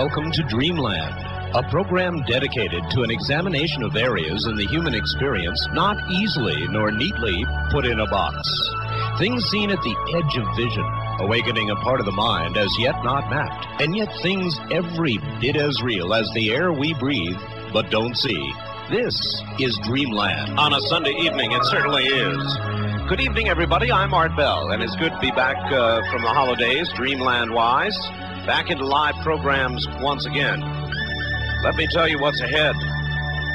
welcome to Dreamland, a program dedicated to an examination of areas in the human experience not easily nor neatly put in a box. Things seen at the edge of vision, awakening a part of the mind as yet not mapped, and yet things every bit as real as the air we breathe but don't see. This is Dreamland. On a Sunday evening, it certainly is. Good evening, everybody. I'm Art Bell, and it's good to be back uh, from the holidays, Dreamland wise, back into live programs once again. Let me tell you what's ahead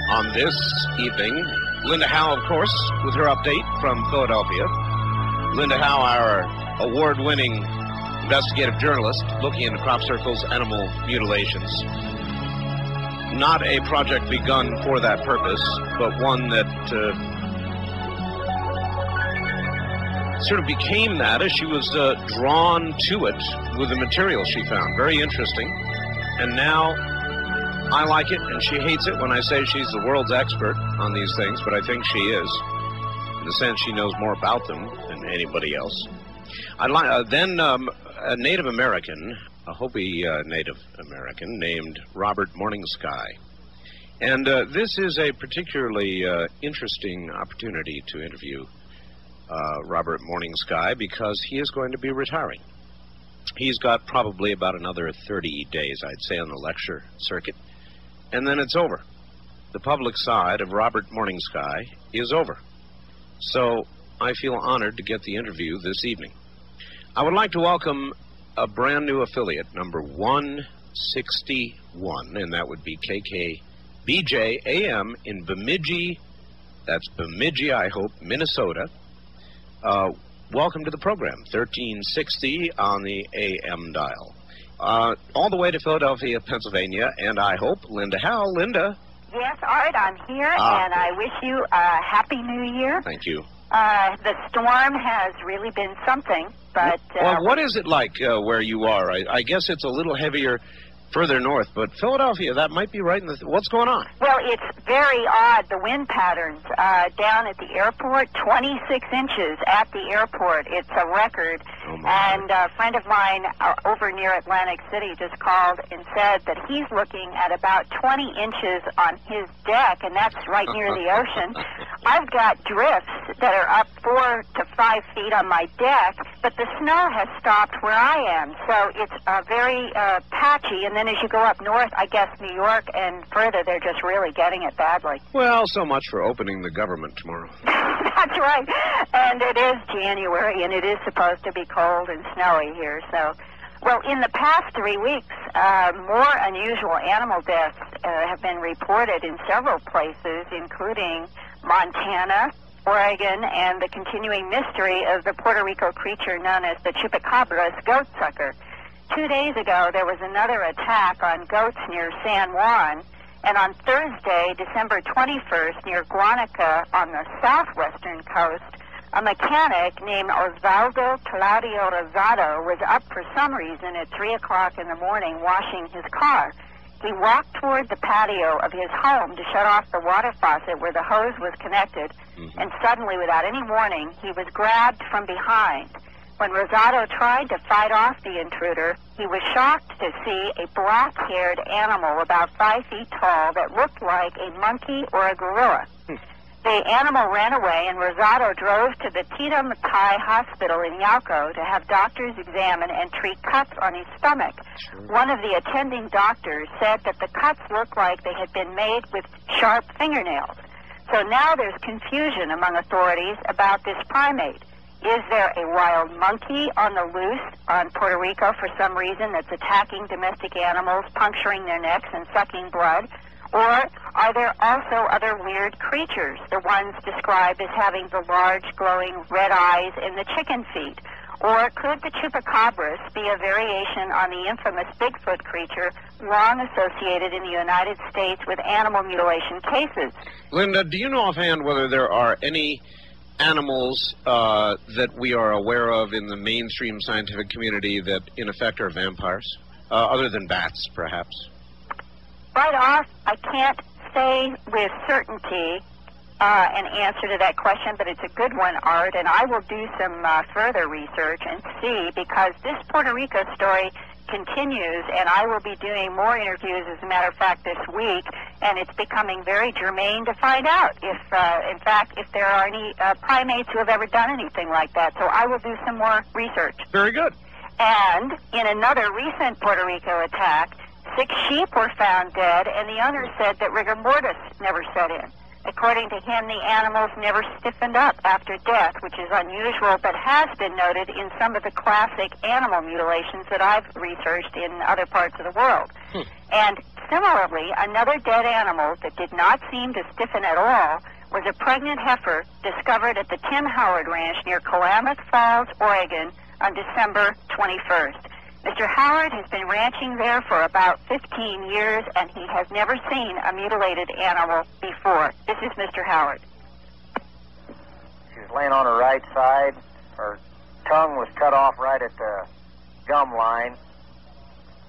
on this evening. Linda Howe, of course, with her update from Philadelphia. Linda Howe, our award winning investigative journalist looking into crop circles, animal mutilations not a project begun for that purpose, but one that uh, sort of became that as she was uh, drawn to it with the material she found. Very interesting. And now I like it, and she hates it when I say she's the world's expert on these things, but I think she is. In the sense she knows more about them than anybody else. I'd like, uh, then um, a Native American a Hopi uh, Native American named Robert Morningsky. And uh, this is a particularly uh, interesting opportunity to interview uh, Robert Morningsky because he is going to be retiring. He's got probably about another 30 days, I'd say, on the lecture circuit, and then it's over. The public side of Robert Morningsky is over. So I feel honored to get the interview this evening. I would like to welcome a brand new affiliate, number 161, and that would be KKBJ AM in Bemidji. That's Bemidji, I hope, Minnesota. Uh, welcome to the program, 1360 on the AM dial. Uh, all the way to Philadelphia, Pennsylvania, and I hope Linda Howe. Linda. Yes, Art, I'm here, ah, and I wish you a happy new year. Thank you. Uh, the storm has really been something, but uh, well, what is it like uh, where you are? I, I guess it's a little heavier further north, but Philadelphia, that might be right in the. Th- what's going on? Well, it's very odd. The wind patterns uh, down at the airport, 26 inches at the airport. It's a record. Oh and a friend of mine uh, over near Atlantic City just called and said that he's looking at about 20 inches on his deck, and that's right near the ocean. I've got drifts that are up four to five feet on my deck, but the snow has stopped where I am, so it's uh, very uh, patchy. And then as you go up north, I guess New York and further, they're just really getting it badly. Well, so much for opening the government tomorrow. That's right. And it is January, and it is supposed to be cold and snowy here. So, well, in the past three weeks, uh, more unusual animal deaths uh, have been reported in several places, including Montana, Oregon, and the continuing mystery of the Puerto Rico creature known as the chupacabras goatsucker. Two days ago, there was another attack on goats near San Juan, and on Thursday, December 21st, near Guanica on the southwestern coast, a mechanic named Osvaldo Claudio Rosado was up for some reason at 3 o'clock in the morning washing his car. He walked toward the patio of his home to shut off the water faucet where the hose was connected, mm-hmm. and suddenly, without any warning, he was grabbed from behind. When Rosado tried to fight off the intruder, he was shocked to see a black-haired animal about five feet tall that looked like a monkey or a gorilla. Hmm. The animal ran away, and Rosado drove to the Tito Mattei Hospital in Yauco to have doctors examine and treat cuts on his stomach. Sure. One of the attending doctors said that the cuts looked like they had been made with sharp fingernails. So now there's confusion among authorities about this primate. Is there a wild monkey on the loose on Puerto Rico for some reason that's attacking domestic animals, puncturing their necks and sucking blood? Or are there also other weird creatures, the ones described as having the large glowing red eyes and the chicken feet? Or could the chupacabras be a variation on the infamous Bigfoot creature long associated in the United States with animal mutilation cases? Linda, do you know offhand whether there are any animals uh, that we are aware of in the mainstream scientific community that, in effect, are vampires, uh, other than bats, perhaps? Right off, I can't say with certainty uh, an answer to that question, but it's a good one, Art, and I will do some uh, further research and see because this Puerto Rico story continues, and I will be doing more interviews, as a matter of fact, this week, and it's becoming very germane to find out if, uh, in fact, if there are any uh, primates who have ever done anything like that. So I will do some more research. Very good. And in another recent Puerto Rico attack, six sheep were found dead, and the owner said that rigor mortis never set in. According to him, the animals never stiffened up after death, which is unusual, but has been noted in some of the classic animal mutilations that I've researched in other parts of the world. Hmm. And similarly, another dead animal that did not seem to stiffen at all was a pregnant heifer discovered at the Tim Howard Ranch near Klamath Falls, Oregon, on December 21st. Mr. Howard has been ranching there for about 15 years, and he has never seen a mutilated animal before. This is Mr. Howard. She was laying on her right side. Her tongue was cut off right at the gum line.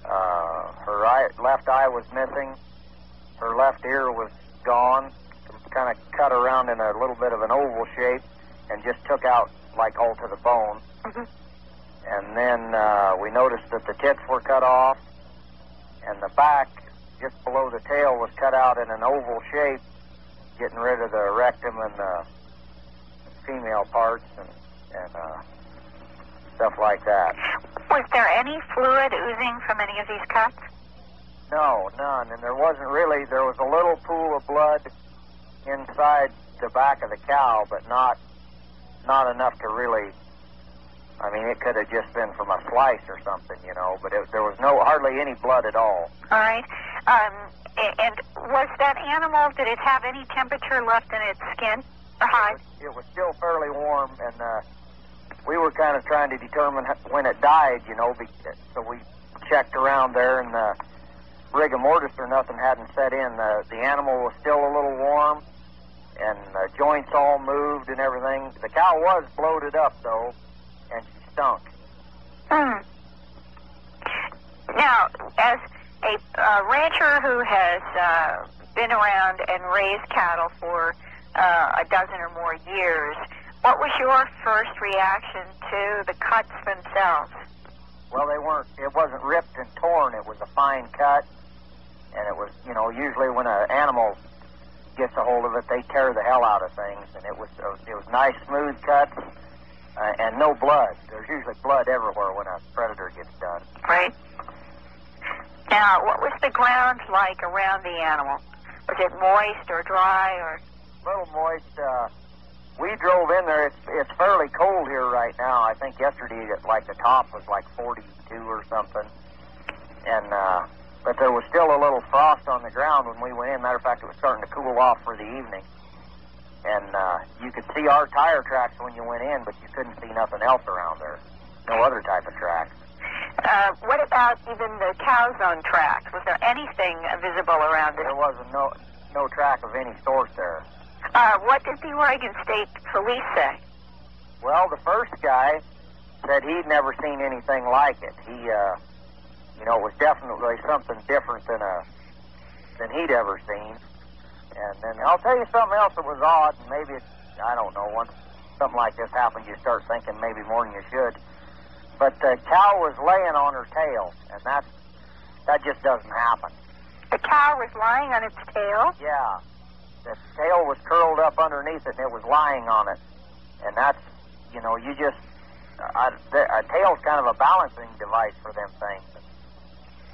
Uh, her eye, left eye was missing. Her left ear was gone. It was kind of cut around in a little bit of an oval shape and just took out like all to the bone. Mhm. And then uh, we noticed that the tits were cut off, and the back, just below the tail, was cut out in an oval shape, getting rid of the rectum and the female parts and and uh, stuff like that. Was there any fluid oozing from any of these cuts? No, none. And there wasn't really. There was a little pool of blood inside the back of the cow, but not not enough to really. I mean, it could have just been from a slice or something, you know. But it, there was no hardly any blood at all. All right. Um, and was that animal, did it have any temperature left in its skin or hide? It was still fairly warm, and uh, we were kind of trying to determine when it died, you know. So we checked around there, and uh, rigor mortis or nothing hadn't set in. Uh, the animal was still a little warm, and uh, joints all moved and everything. The cow was bloated up though, and stunk. Hmm. Now, as a uh, rancher who has uh, been around and raised cattle for uh, a dozen or more years, what was your first reaction to the cuts themselves? Well, they weren't. It wasn't ripped and torn. It was a fine cut, and it was, you know, usually when an animal gets a hold of it, they tear the hell out of things, and it was it was nice, smooth cuts, uh, and no blood. There's usually blood everywhere when a predator gets done. Right. Now, what was the ground like around the animal? Was it moist or dry or? A little moist. Uh, we drove in there. It's it's fairly cold here right now. I think yesterday, it, like the top was like 42 or something, and uh, but there was still a little frost on the ground when we went in. Matter of fact, it was starting to cool off for the evening, and uh, you could see our tire tracks when you went in, but you couldn't see nothing else around there. No other type of tracks. Uh, what about even the cow zone tracks? Was there anything visible around it? There wasn't no no track of any sort there. Uh, what did the Oregon State Police say? Well, the first guy said he'd never seen anything like it. He, uh, you know, it was definitely something different than a than he'd ever seen. And then I'll tell you something else that was odd, maybe it's I don't know. Once something like this happens, you start thinking maybe more than you should. But the cow was laying on her tail, and that that just doesn't happen. The cow was lying on its tail. Yeah, the tail was curled up underneath it, and it was lying on it. And that's, you know, you just uh, I, the, a tail's kind of a balancing device for them things.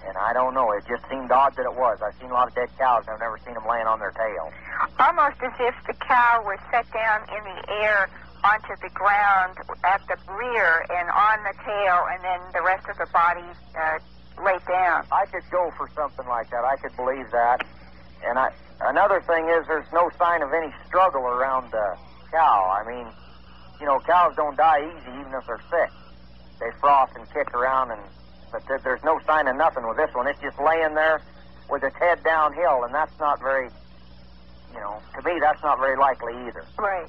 And I don't know. It just seemed odd that it was. I've seen a lot of dead cows. and I've never seen them laying on their tail. Almost as if the cow was set down in the air onto the ground at the rear and on the tail, and then the rest of the body uh, laid down. I could go for something like that. I could believe that. And I, another thing is, there's no sign of any struggle around the cow. I mean, you know, cows don't die easy even if they're sick. They froth and kick around, and but there, there's no sign of nothing with this one. It's just laying there with its head downhill, and that's not very, you know, to me that's not very likely either. Right.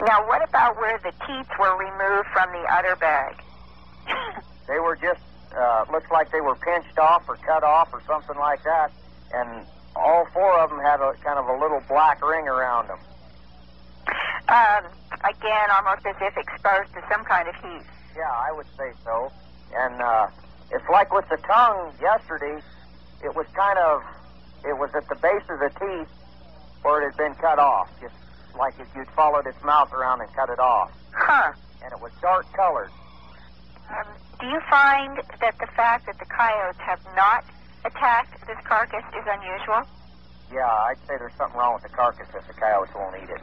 Now, what about where the teeth were removed from the udder bag? They were just uh, looks like they were pinched off or cut off or something like that, and all four of them had a kind of a little black ring around them. Um, again, almost as if exposed to some kind of heat. Yeah, I would say so. And uh, it's like with the tongue yesterday, it was kind of, it was at the base of the teeth where it had been cut off, just like if you'd followed its mouth around and cut it off. Huh. And it was dark colored. Um, do you find that the fact that the coyotes have not attacked this carcass is unusual? Yeah, I'd say there's something wrong with the carcass if the coyotes won't eat it.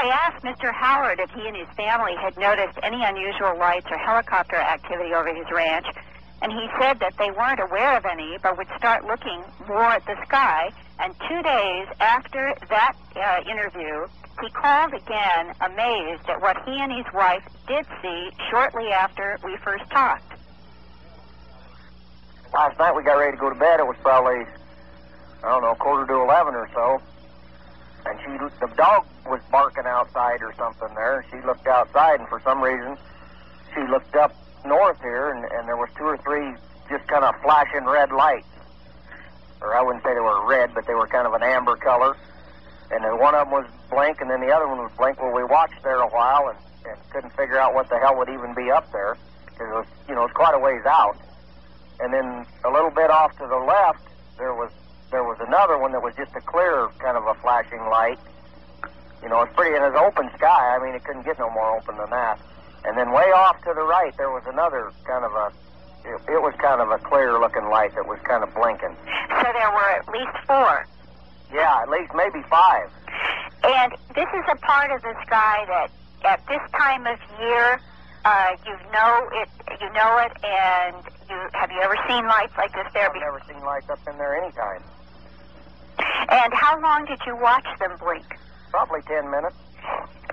I asked Mr. Howard if he and his family had noticed any unusual lights or helicopter activity over his ranch, and he said that they weren't aware of any, but would start looking more at the sky. And two days after that uh, interview, he called again, amazed at what he and his wife did see shortly after we first talked. Last night we got ready to go to bed. It was probably, I don't know, quarter to 11 or so. And she, the dog was barking outside or something there. She looked outside, and for some reason, she looked up north here, and, and there was two or three just kind of flashing red lights. Or I wouldn't say they were red, but they were kind of an amber color. And then one of them was blink, and then the other one was blink. Well, we watched there a while and, and couldn't figure out what the hell would even be up there because it was, you know, it was quite a ways out. And then a little bit off to the left, there was there was another one that was just a clear kind of a flashing light. You know, it's pretty in an open sky. I mean, it couldn't get no more open than that. And then way off to the right, there was another kind of a. It, it was kind of a clear-looking light that was kind of blinking. So there were at least four. Yeah, at least maybe five. And this is a part of the sky that, at this time of year, uh, you know it. You know it, and you have you ever seen lights like this there I've never seen lights up in there any time. And how long did you watch them blink? Probably ten minutes.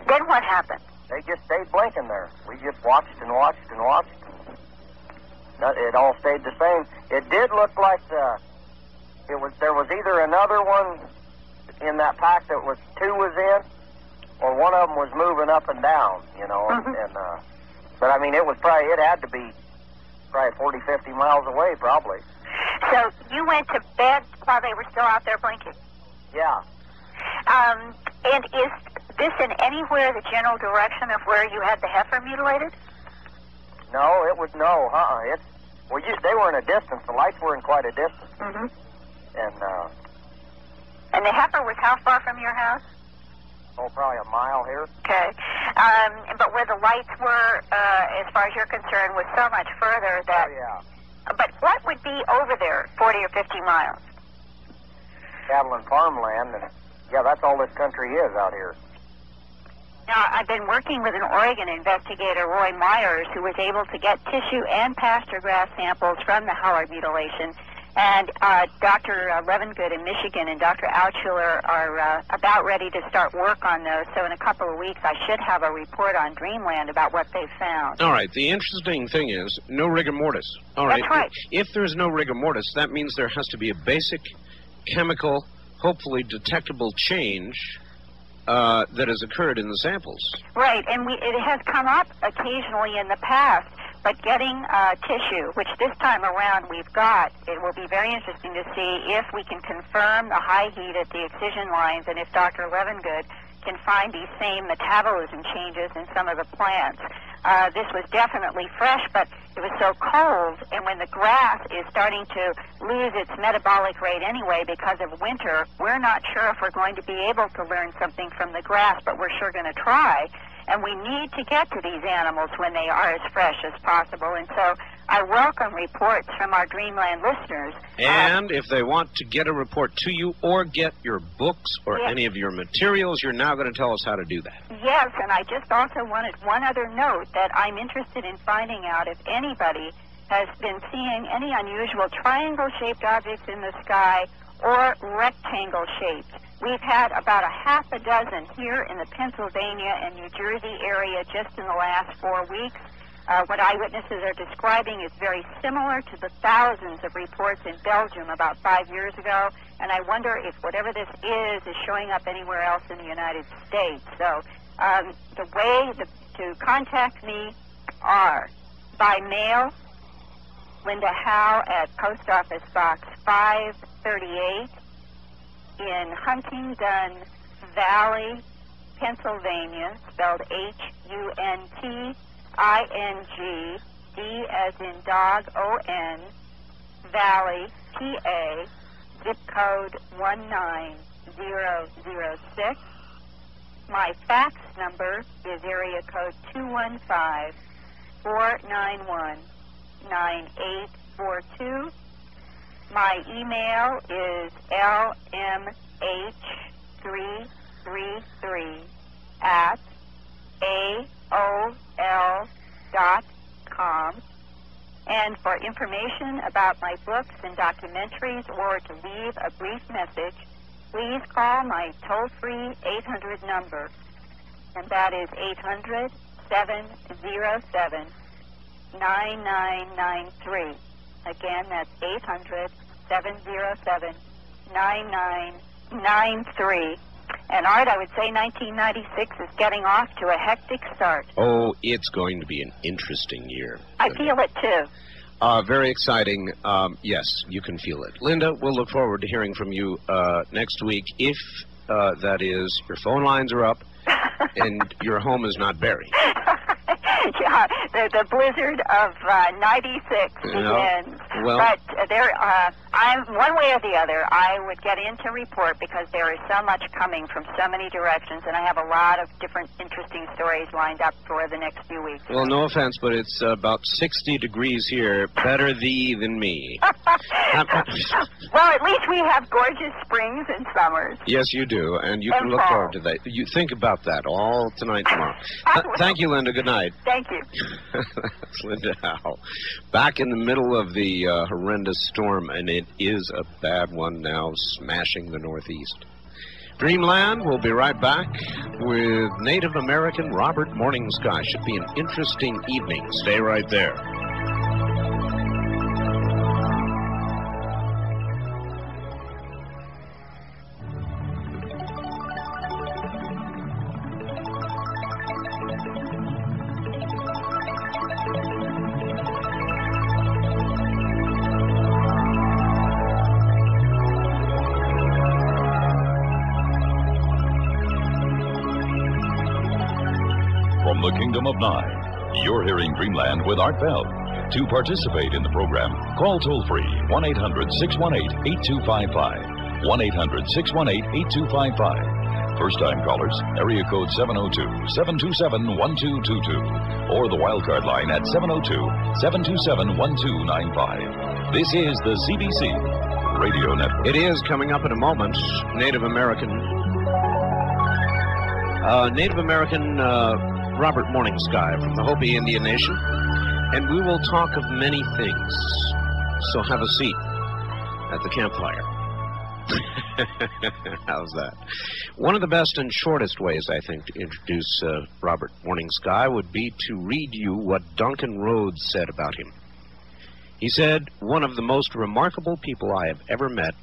Then what happened? They just stayed blinking there. We just watched and watched and watched. It all stayed the same. It did look like the. It was there was either another one in that pack that was two was in, or one of them was moving up and down. You know, and, Mhm. and uh, but I mean it was probably it had to be probably 40, 50 miles away probably. So you went to bed while they were still out there blinking. Yeah. Um, and is this in anywhere the general direction of where you had the heifer mutilated? No, it was no. huh? uh It's well, you, they were in a distance. The lights were in quite a distance, Mm-hmm. and uh, And the heifer was how far from your house? Oh, probably a mile here. Okay. Um, but where the lights were, uh, as far as you're concerned, was so much further that. Oh yeah. But what would be over there, 40 or 50 miles? cattle and farmland, and yeah, that's all this country is out here. Now, I've been working with an Oregon investigator, Roy Myers, who was able to get tissue and pasture grass samples from the Howard mutilation. And uh, Dr. uh, Levengood in Michigan and Dr. Altshuler are uh, about ready to start work on those. So in a couple of weeks, I should have a report on Dreamland about what they've found. All right. The interesting thing is no rigor mortis. All right. That's right. If there's no rigor mortis, that means there has to be a basic chemical, hopefully detectable change uh, that has occurred in the samples. Right, and we, it has come up occasionally in the past, but getting uh, tissue, which this time around we've got, it will be very interesting to see if we can confirm the high heat at the excision lines and if Dr. Levengood can find these same metabolism changes in some of the plants. Uh, this was definitely fresh, but it was so cold, and when the grass is starting to lose its metabolic rate anyway because of winter, we're not sure if we're going to be able to learn something from the grass, but we're sure going to try. And we need to get to these animals when they are as fresh as possible. And so I welcome reports from our Dreamland listeners. And if they want to get a report to you or get your books or Yeah. any of your materials, you're now going to tell us how to do that. Yes, and I just also wanted one other note that I'm interested in finding out if anybody has been seeing any unusual triangle shaped objects in the sky or rectangle shaped. We've had about a half a dozen here in the Pennsylvania and New Jersey area just in the last four weeks. Uh, what eyewitnesses are describing is very similar to the thousands of reports in Belgium about five years ago, and I wonder if whatever this is is showing up anywhere else in the United States. So um, the way the, to contact me are by mail, Linda Howe at Post Office Box 538 in Huntingdon Valley, Pennsylvania, spelled H-U-N-T-I-N-G D as in dog, O-N, Valley, PA, zip code 19006. My fax number is area code 215 491 9842. My email is lmh333 at aol dot com. And for information about my books and documentaries or to leave a brief message, please call my toll-free 800 number, and that is 800 707 9993. Again, that's 800 707 9993. And Art, I would say 1996 is getting off to a hectic start. Oh, it's going to be an interesting year. I feel it too. Uh, very exciting. Um, yes, you can feel it. Linda, we'll look forward to hearing from you uh, next week if, uh, that is, your phone lines are up and your home is not buried. yeah, the, the blizzard of uh, 96 Yeah. begins. Well- but uh, there, uh, I'm one way or the other. I would get into report because there is so much coming from so many directions, and I have a lot of different interesting stories lined up for the next few weeks. Well, no offense, but it's about 60 degrees here. Better thee than me. well, at least we have gorgeous springs and summers. yes, you do, and you can look fall. forward to that. You think about that all tonight, tomorrow. Th- thank you, Linda. Good night. Thank you. That's Linda Howe. Back in the middle of the uh, horrendous storm, and it is a bad one now, smashing the Northeast. Dreamland, we'll be right back with Native American Robert Morning Sky. Should be an interesting evening. Stay right there. Kingdom of Nine, you're hearing Dreamland with Art Bell. To participate in the program, call toll free 1 800 618 8255. 1 800 618 8255. First time callers, area code 702 727 1222. Or the wildcard line at 702 727 1295. This is the CBC Radio Network. It is coming up in a moment. Native American. Uh, Native American uh, Robert Morning Sky from the Hopi Indian Nation. And we will talk of many things. So have a seat at the campfire. How's that? One of the best and shortest ways, I think, to introduce uh, Robert Morning Sky would be to read you what Duncan Roads said about him. He said, One of the most remarkable people I have ever met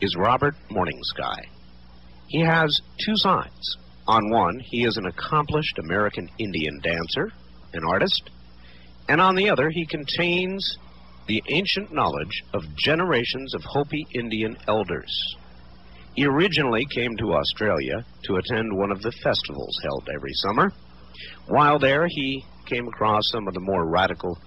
is Robert Morning Sky. He has two sides. On one, he is an accomplished American Indian dancer, an artist, and on the other, he contains the ancient knowledge of generations of Hopi Indian elders. He originally came to Australia to attend one of the festivals held every summer. While there, he came across some of the more radical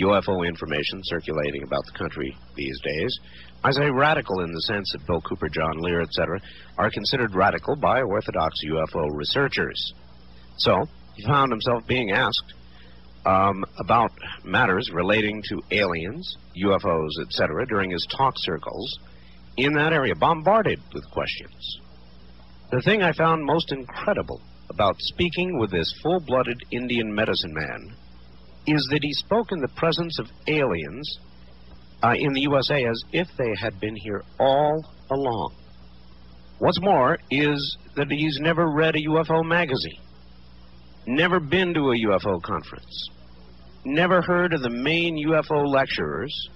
UFO information circulating about the country these days. I say radical in the sense that Bill Cooper, John Lear, etc., are considered radical by Orthodox UFO researchers. So, he found himself being asked um, about matters relating to aliens, UFOs, etc., during his talk circles in that area, bombarded with questions. The thing I found most incredible about speaking with this full blooded Indian medicine man is that he spoke in the presence of aliens uh, in the USA as if they had been here all along. What's more is that he's never read a UFO magazine, never been to a UFO conference, never heard of the main UFO lecturers,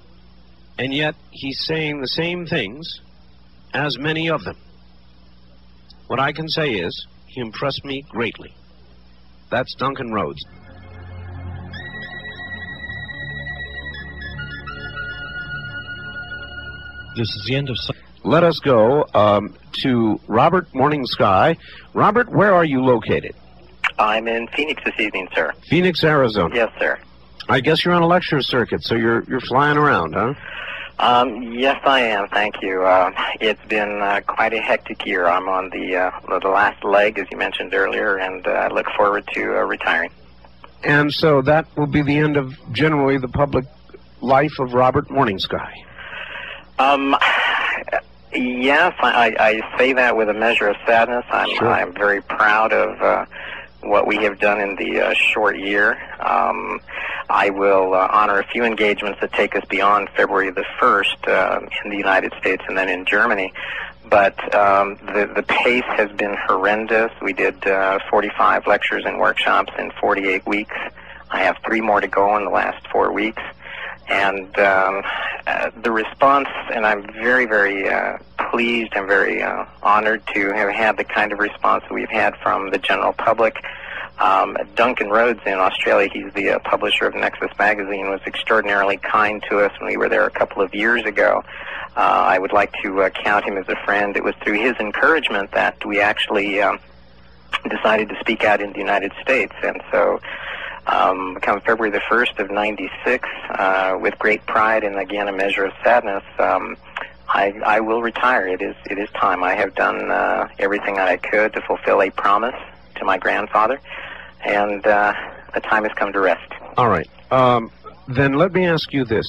and yet he's saying the same things as many of them. What I can say is, he impressed me greatly. That's Duncan Roads. This is the end of. Let us go um, to Robert Morning Sky. Robert, where are you located? I'm in Phoenix this evening, sir. Phoenix, Arizona. Yes, sir. I guess you're on a lecture circuit, so you're you're flying around, huh? Um, yes, I am. Thank you. Uh, it's been uh, quite a hectic year. I'm on the uh, the last leg, as you mentioned earlier, and uh, I look forward to uh, retiring. And so that will be the end of generally the public life of Robert Morning Sky. Um, yes, I, I say that with a measure of sadness. I'm Sure. I'm very proud of uh, what we have done in the uh, short year. Um, I will uh, honor a few engagements that take us beyond February the first uh, in the United States and then in Germany. But um, the the pace has been horrendous. We did uh, 45 lectures and workshops in 48 weeks. I have three more to go in the last four weeks and um, uh, the response, and I'm very, very uh, pleased and very uh, honored to have had the kind of response that we've had from the general public. Um, Duncan Roads in Australia, he's the uh, publisher of Nexus Magazine, was extraordinarily kind to us when we were there a couple of years ago. Uh, I would like to uh, count him as a friend. It was through his encouragement that we actually um, decided to speak out in the United States, and so um, come February the 1st of 96, uh, with great pride and again a measure of sadness, um, I, I will retire. It is, it is time. I have done uh, everything that I could to fulfill a promise to my grandfather, and uh, the time has come to rest. All right. Um, then let me ask you this: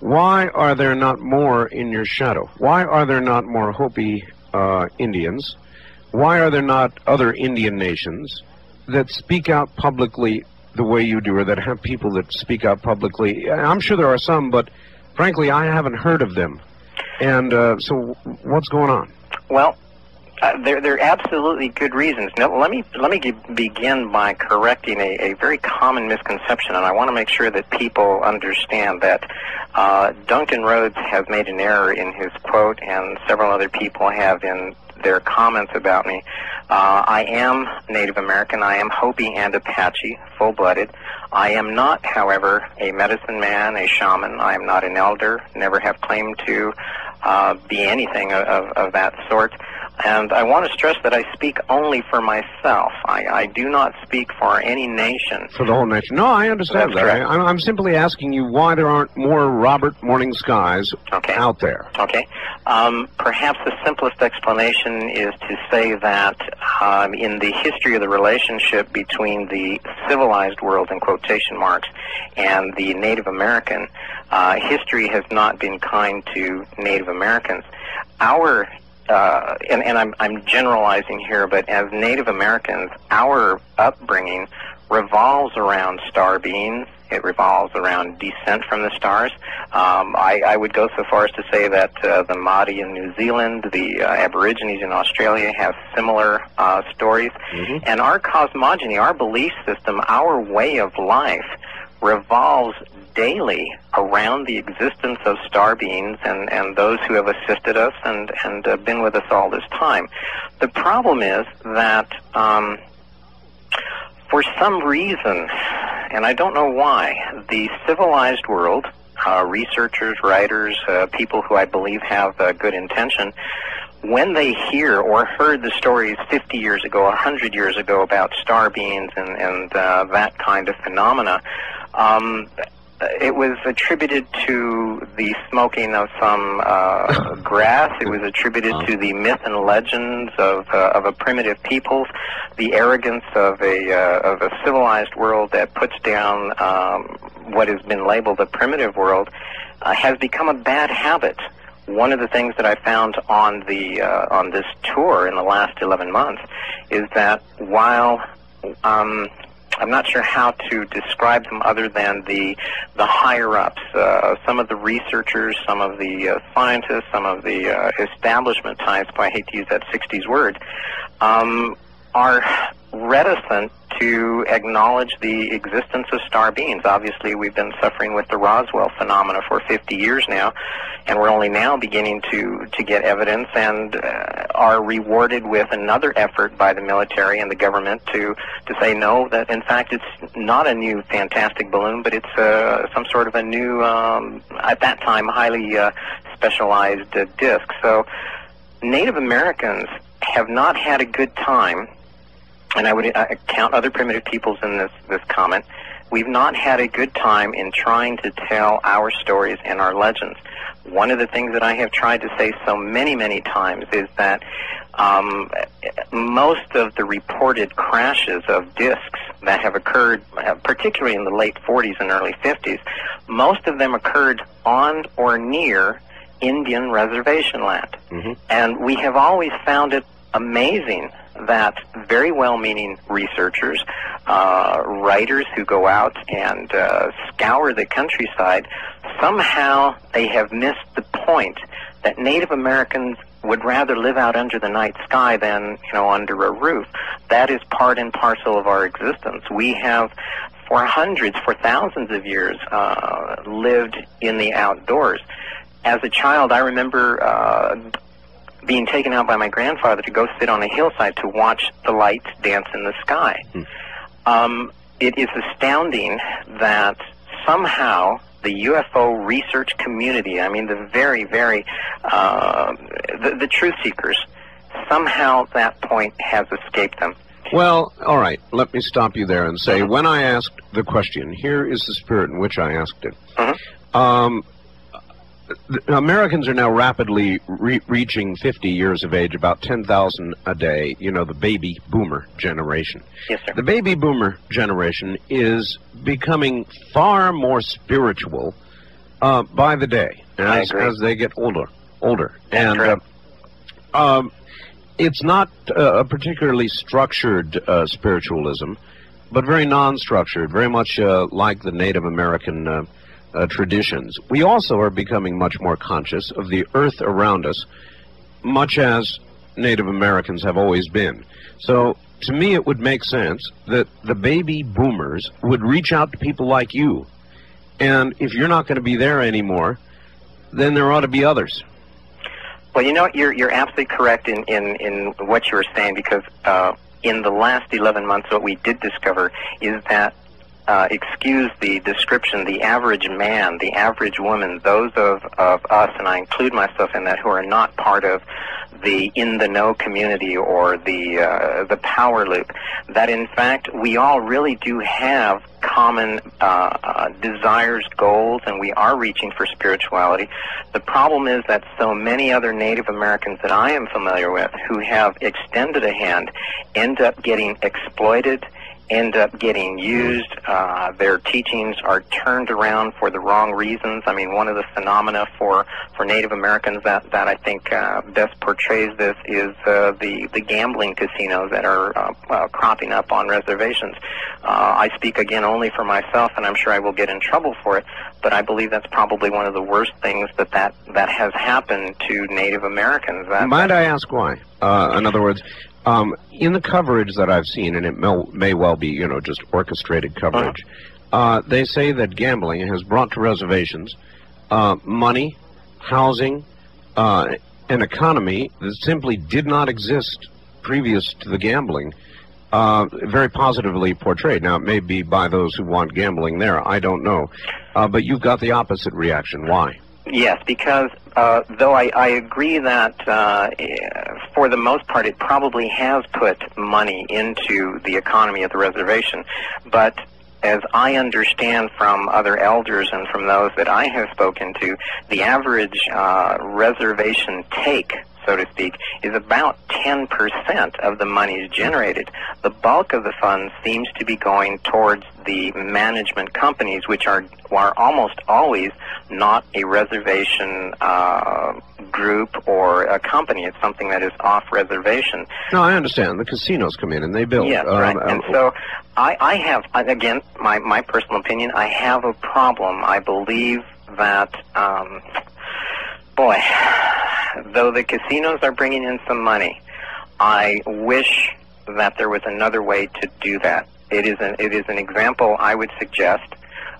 Why are there not more in your shadow? Why are there not more Hopi uh, Indians? Why are there not other Indian nations that speak out publicly the way you do, or that have people that speak out publicly? I'm sure there are some, but frankly, I haven't heard of them. And uh, so, what's going on? Well, uh, there, there are absolutely good reasons. Now, let me let me ge- begin by correcting a, a very common misconception, and I want to make sure that people understand that uh, Duncan Roads has made an error in his quote, and several other people have in their comments about me. Uh, I am Native American. I am Hopi and Apache, full-blooded. I am not, however, a medicine man, a shaman. I am not an elder. Never have claimed to uh, be anything of, of, of that sort. And I want to stress that I speak only for myself. I, I do not speak for any nation. For the whole nation? No, I understand That's that. I, I'm simply asking you why there aren't more Robert Morning Skies Okay. out there. Okay. Um, perhaps the simplest explanation is to say that um, in the history of the relationship between the civilized world, in quotation marks, and the Native American, uh, history has not been kind to Native Americans. Our uh, and, and I'm, I'm generalizing here, but as Native Americans, our upbringing revolves around star beings. It revolves around descent from the stars. Um, I, I would go so far as to say that uh, the Māori in New Zealand, the uh, Aborigines in Australia have similar uh, stories. And our cosmogony, our belief system, our way of life revolves daily around the existence of star beings and, and those who have assisted us and, and uh, been with us all this time. The problem is that um, for some reason, and I don't know why, the civilized world, uh, researchers, writers, uh, people who I believe have uh, good intention, when they hear or heard the stories 50 years ago, 100 years ago about star beings and, and uh, that kind of phenomena, um, it was attributed to the smoking of some uh, grass. It was attributed to the myth and legends of uh, of a primitive peoples, the arrogance of a uh, of a civilized world that puts down um, what has been labeled a primitive world, uh, has become a bad habit. One of the things that I found on the uh, on this tour in the last 11 months is that while um, I'm not sure how to describe them other than the the higher ups, uh, some of the researchers, some of the uh, scientists, some of the uh, establishment types. I hate to use that '60s word, um, are reticent to acknowledge the existence of star beings. Obviously, we've been suffering with the Roswell phenomena for 50 years now, and we're only now beginning to to get evidence and uh, are rewarded with another effort by the military and the government to to say no that in fact it's not a new fantastic balloon, but it's uh, some sort of a new um, at that time highly uh, specialized uh, disc. So Native Americans have not had a good time and I would uh, count other primitive peoples in this, this comment, we've not had a good time in trying to tell our stories and our legends. One of the things that I have tried to say so many, many times is that um, most of the reported crashes of disks that have occurred, uh, particularly in the late 40s and early 50s, most of them occurred on or near Indian reservation land. Mm-hmm. And we have always found it amazing that very well-meaning researchers, uh, writers who go out and uh, scour the countryside, somehow they have missed the point that Native Americans would rather live out under the night sky than you know under a roof. That is part and parcel of our existence. We have for hundreds, for thousands of years, uh, lived in the outdoors. As a child, I remember uh, being taken out by my grandfather to go sit on a hillside to watch the lights dance in the sky. Um, it is astounding that somehow the UFO research community, I mean the very, very, uh, the, the truth seekers, somehow that point has escaped them. Well, all right. Let me stop you there and say, when I asked the question, here is the spirit in which I asked it. Mhm. Um, Americans are now rapidly re- reaching 50 years of age, about 10,000 a day. You know, the baby boomer generation. Yes, sir. The baby boomer generation is becoming far more spiritual uh, by the day as, as they get older. Older, and uh, um, it's not uh, a particularly structured uh, spiritualism, but very non-structured, very much uh, like the Native American uh, traditions. We also are becoming much more conscious of the earth around us, much as Native Americans have always been. So, to me, it would make sense that the baby boomers would reach out to people like you. And if you're not going to be there anymore, then there ought to be others. Well, you know, you're you're absolutely correct in in in what you were saying because uh, in the last 11 months, what we did discover is that. Uh, excuse the description, the average man, the average woman, those of, of us, and I include myself in that, who are not part of the in the know community or the uh, the power loop, that in fact we all really do have common uh, uh, desires, goals, and we are reaching for spirituality. The problem is that so many other Native Americans that I am familiar with who have extended a hand end up getting exploited end up getting used. Uh, their teachings are turned around for the wrong reasons. I mean, one of the phenomena for, for Native Americans that, that I think uh, best portrays this is uh, the, the gambling casinos that are uh, uh, cropping up on reservations. Uh, I speak again only for myself, and I'm sure I will get in trouble for it, but I believe that's probably one of the worst things that that, that has happened to Native Americans. That, Might I ask why? Uh, in other words, um, in the coverage that I've seen, and it may, may well be, you know, just orchestrated coverage, uh, they say that gambling has brought to reservations uh, money, housing, uh, an economy that simply did not exist previous to the gambling. Uh, very positively portrayed. Now, it may be by those who want gambling there. I don't know. Uh, but you've got the opposite reaction. Why? Yes, because uh, though I, I agree that uh, for the most part it probably has put money into the economy of the reservation, but as I understand from other elders and from those that I have spoken to, the average uh, reservation take, so to speak, is about 10% of the monies generated. The bulk of the funds seems to be going towards the management companies, which are, are almost always not a reservation uh, group or a company. It's something that is off reservation. No, I understand. The casinos come in and they build. Yes, Um, right. uh, And so I, I have, again, my, my personal opinion, I have a problem. I believe that, um, boy, though the casinos are bringing in some money, I wish that there was another way to do that. It is an, it is an example I would suggest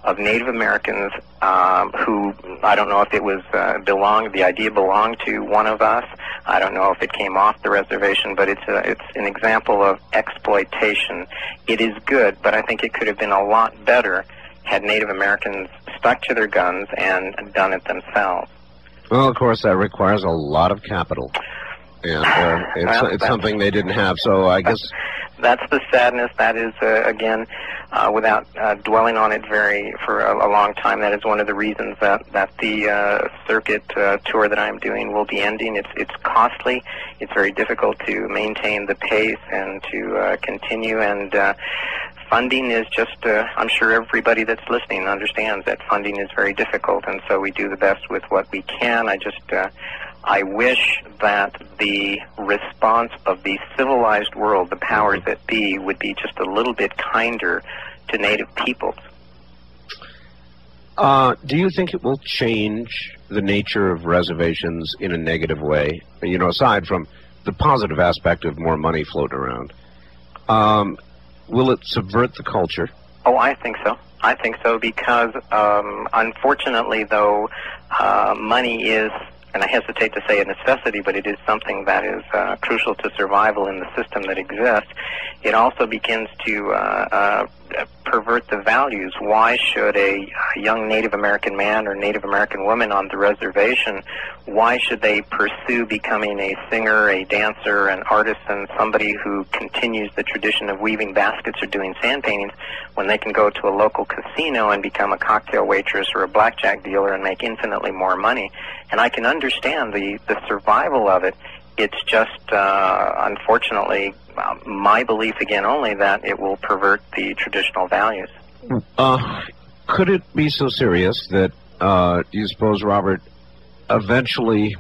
of Native Americans um, who I don't know if it was uh, belonged the idea belonged to one of us. I don't know if it came off the reservation, but it's a, it's an example of exploitation. It is good, but I think it could have been a lot better had Native Americans stuck to their guns and done it themselves. Well, of course, that requires a lot of capital. And uh, it's, Well, it's something they didn't have. So I guess that's the sadness. That is uh, again, uh, without uh, dwelling on it very for a, a, long time. That is one of the reasons that that the uh, circuit uh, tour that I'm doing will be ending. It's it's costly. It's very difficult to maintain the pace and to uh, continue and. Funding is just, I'm sure everybody that's listening understands that funding is very difficult, and so we do the best with what we can. I just I wish that the response of the civilized world, the powers that be, would be just a little bit kinder to native peoples. Uh, do you think it will change the nature of reservations in a negative way? You know, aside from the positive aspect of more money floating around, um, will it subvert the culture? Oh, I think so. I think so because, um, unfortunately, though, uh, money is and I hesitate to say a necessity, but it is something that is uh, crucial to survival in the system that exists. It also begins to uh, uh, pervert the values. Why should a young Native American man or Native American woman on the reservation, why should they pursue becoming a singer, a dancer, an artisan, somebody who continues the tradition of weaving baskets or doing sand paintings when they can go to a local casino and become a cocktail waitress or a blackjack dealer and make infinitely more money? And I can understand the, the survival of it. It's just, uh, unfortunately, uh, my belief again only that it will pervert the traditional values. Uh, could it be so serious that uh, you suppose, Robert, eventually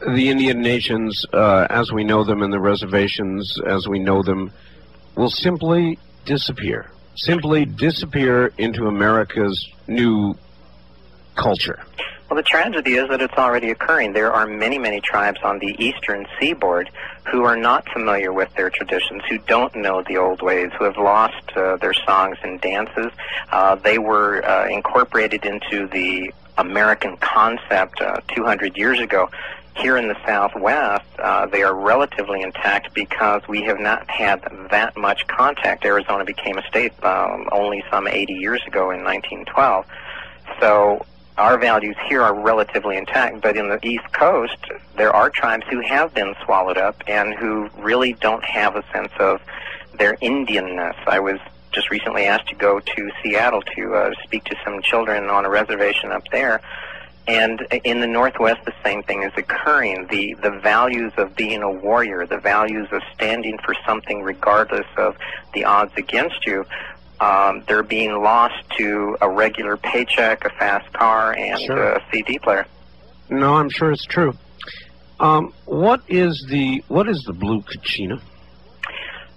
the Indian nations, uh, as we know them, and the reservations as we know them, will simply disappear? Simply disappear into America's new culture? Well, the tragedy is that it's already occurring. There are many, many tribes on the eastern seaboard who are not familiar with their traditions, who don't know the old ways, who have lost uh, their songs and dances. Uh, they were uh, incorporated into the American concept uh, 200 years ago. Here in the Southwest, uh, they are relatively intact because we have not had that much contact. Arizona became a state um, only some 80 years ago in 1912. So our values here are relatively intact, but in the East Coast, there are tribes who have been swallowed up and who really don't have a sense of their Indianness. I was just recently asked to go to Seattle to uh, speak to some children on a reservation up there. And in the Northwest, the same thing is occurring. The, the values of being a warrior, the values of standing for something regardless of the odds against you, um, they're being lost to a regular paycheck, a fast car, and sure. a CD player. No, I'm sure it's true. Um, what is the what is the blue kachina?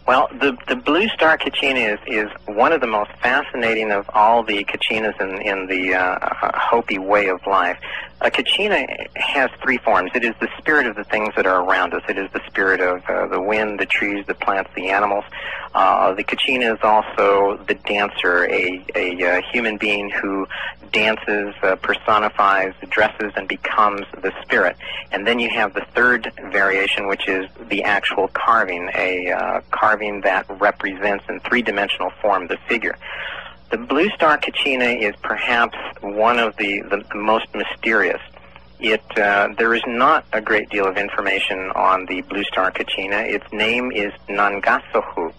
Well, the the blue star kachina is is one of the most fascinating of all the kachinas in in the uh, Hopi way of life. A kachina has three forms. It is the spirit of the things that are around us. It is the spirit of uh, the wind, the trees, the plants, the animals. Uh, the kachina is also the dancer, a, a, a uh, human being who dances, uh, personifies, dresses, and becomes the spirit. And then you have the third variation, which is the actual carving, a uh, carving that represents in three-dimensional form the figure. The Blue Star Kachina is perhaps one of the, the, most mysterious. It uh, there is not a great deal of information on the Blue Star Kachina. Its name is Nangasohu.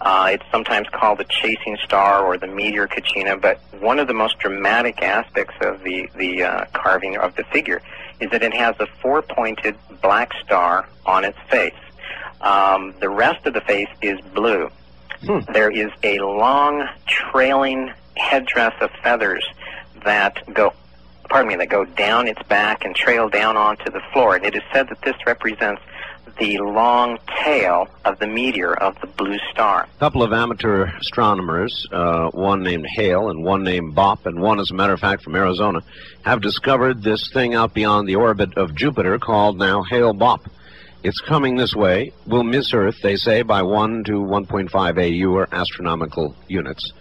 Uh, it's sometimes called the chasing star or the meteor kachina, but one of the most dramatic aspects of the, the uh, carving of the figure is that it has a four-pointed black star on its face. Um, the rest of the face is blue. Hmm. There is a long trailing headdress of feathers that go pardon me, that go down its back and trail down onto the floor. And it is said that this represents the long tail of the meteor of the blue star. A couple of amateur astronomers, uh, one named Hale and one named Bopp, and one, as a matter of fact, from Arizona, have discovered this thing out beyond the orbit of Jupiter called now Hale Bopp. It's coming this way, We'll miss Earth, they say, by 1 to 1.5 AU or astronomical units.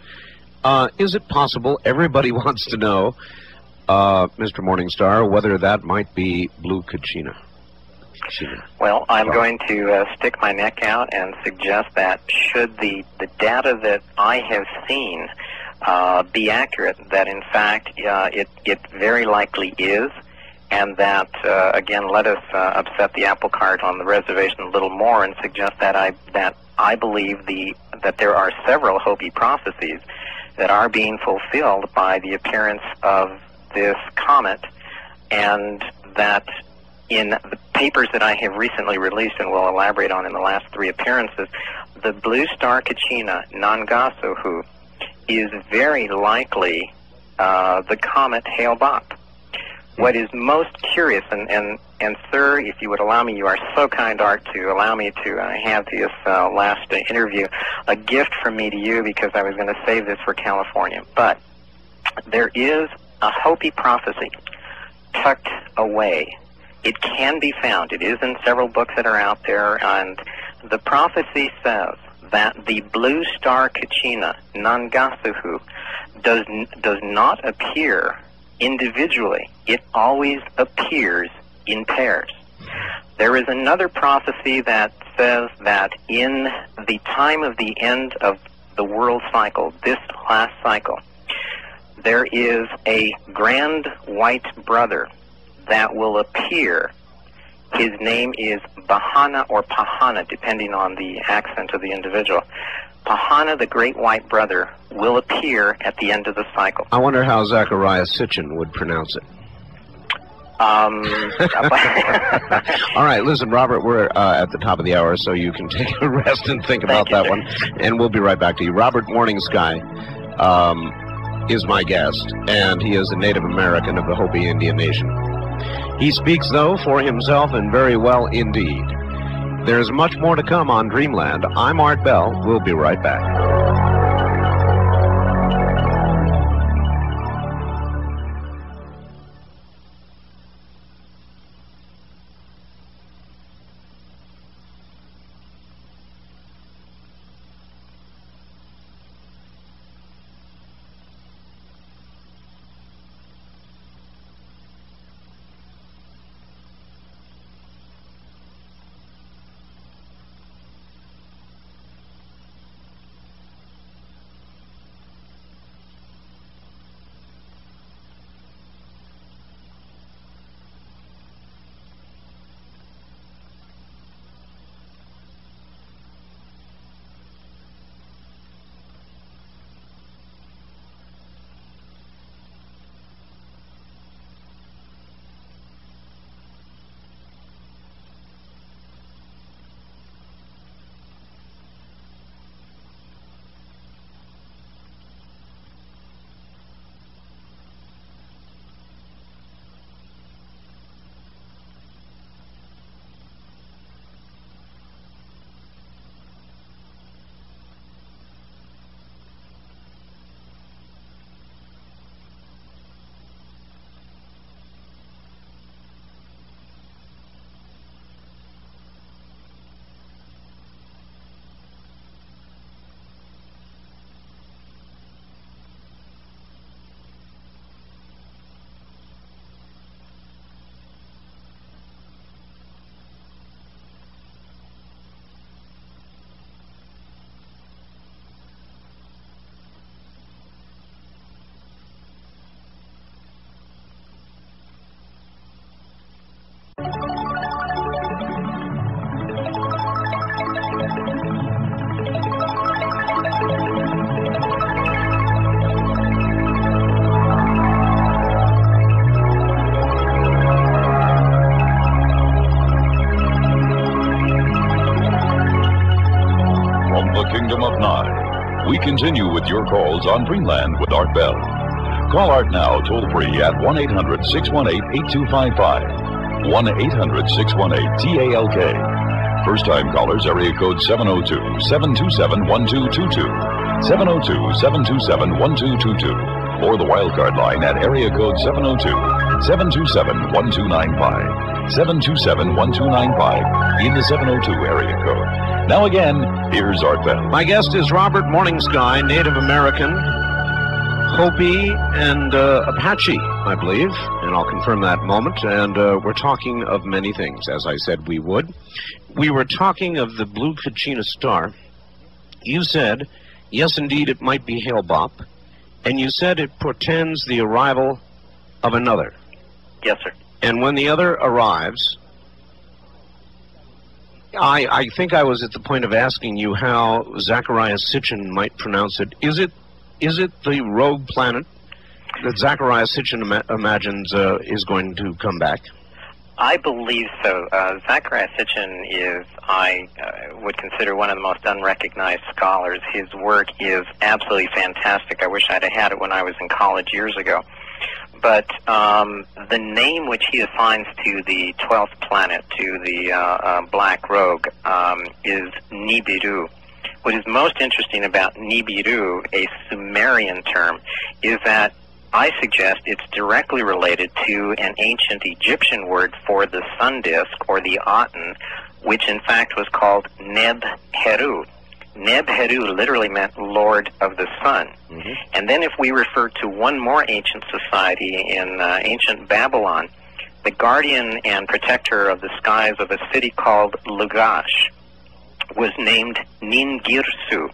Uh, is it possible, everybody wants to know, uh, Mr. Morningstar, whether that might be blue Kachina? Well, I'm going to uh, stick my neck out and suggest that should the, the data that I have seen uh, be accurate, that in fact uh, it, it very likely is and that uh, again let us uh, upset the apple cart on the reservation a little more and suggest that I that I believe the that there are several Hopi prophecies that are being fulfilled by the appearance of this comet, and that in the papers that I have recently released and will elaborate on in the last three appearances, the blue star Kachina Nangasohu is very likely uh, the comet Hale-Bopp. What is most curious, and, and, and sir, if you would allow me, you are so kind, Art, to allow me to uh, have this uh, last uh, interview, a gift from me to you because I was going to save this for California. But there is a Hopi prophecy tucked away. It can be found. It is in several books that are out there, and the prophecy says that the blue star Kachina, Nangasuhu, does, does not appear individually. It always appears in pairs. There is another prophecy that says that in the time of the end of the world cycle, this last cycle, there is a grand white brother that will appear. His name is Bahana or Pahana, depending on the accent of the individual. Pahana, the great white brother, will appear at the end of the cycle. I wonder how Zecharia Sitchin would pronounce it. Um, All right, listen, Robert, we're uh, at the top of the hour, so you can take a rest and think about you, that sir. one, and we'll be right back to you. Robert Morning Sky um, is my guest, and he is a Native American of the Hopi Indian Nation. He speaks, though, for himself and very well indeed. There's much more to come on Dreamland. I'm Art Bell. We'll be right back. Continue with your calls on Dreamland with Art Bell. Call Art now toll free at 1 800 618 8255. 1 800 618 TALK. First time callers, area code 702 727 1222. 702 727 1222. Or the wildcard line at area code 702 727 1295. 727 1295 in the 702 area code. Now again, here's Art Bell. My guest is Robert Morning Sky, Native American, Hopi, and uh, Apache, I believe, and I'll confirm that moment. And uh, we're talking of many things, as I said we would. We were talking of the blue Kachina star. You said, yes, indeed, it might be Hale Bopp, and you said it portends the arrival of another. yes, sir. And when the other arrives, I, I think I was at the point of asking you how Zecharia Sitchin might pronounce it. Is it is it the rogue planet that Zecharia Sitchin ima- imagines uh, is going to come back? I believe so. Uh, Zecharia Sitchin is, I uh, would consider one of the most unrecognized scholars. His work is absolutely fantastic. I wish I'd have had it when I was in college years ago. But um, the name which he assigns to the 12th planet, to the uh, uh, Black Rogue, um, is Nibiru. What is most interesting about Nibiru, a Sumerian term, is that I suggest it's directly related to an ancient Egyptian word for the sun disk, or the Aten, which in fact was called Neb Heru. Neb Heru literally meant Lord of the Sun. Mm-hmm. And then if we refer to one more ancient society in uh, ancient Babylon, the guardian and protector of the skies of a city called Lagash was named Ningirsu.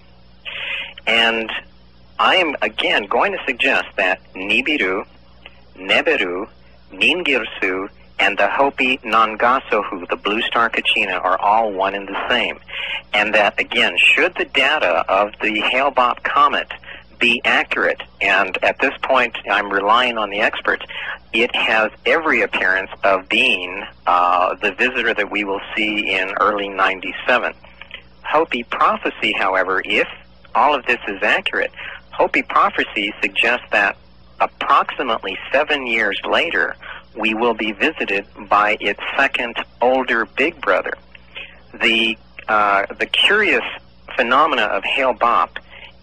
And I am again going to suggest that Nibiru, Neberu, Ningirsu, and the Hopi Nongasohu, the blue star Kachina, are all one and the same. And that, again, should the data of the Hale-Bopp comet be accurate, and at this point I'm relying on the experts, it has every appearance of being uh, the visitor that we will see in early 97. Hopi prophecy, however, if all of this is accurate, Hopi prophecy suggests that approximately seven years later, we will be visited by its second older big brother. The uh, the curious phenomena of Hale Bopp,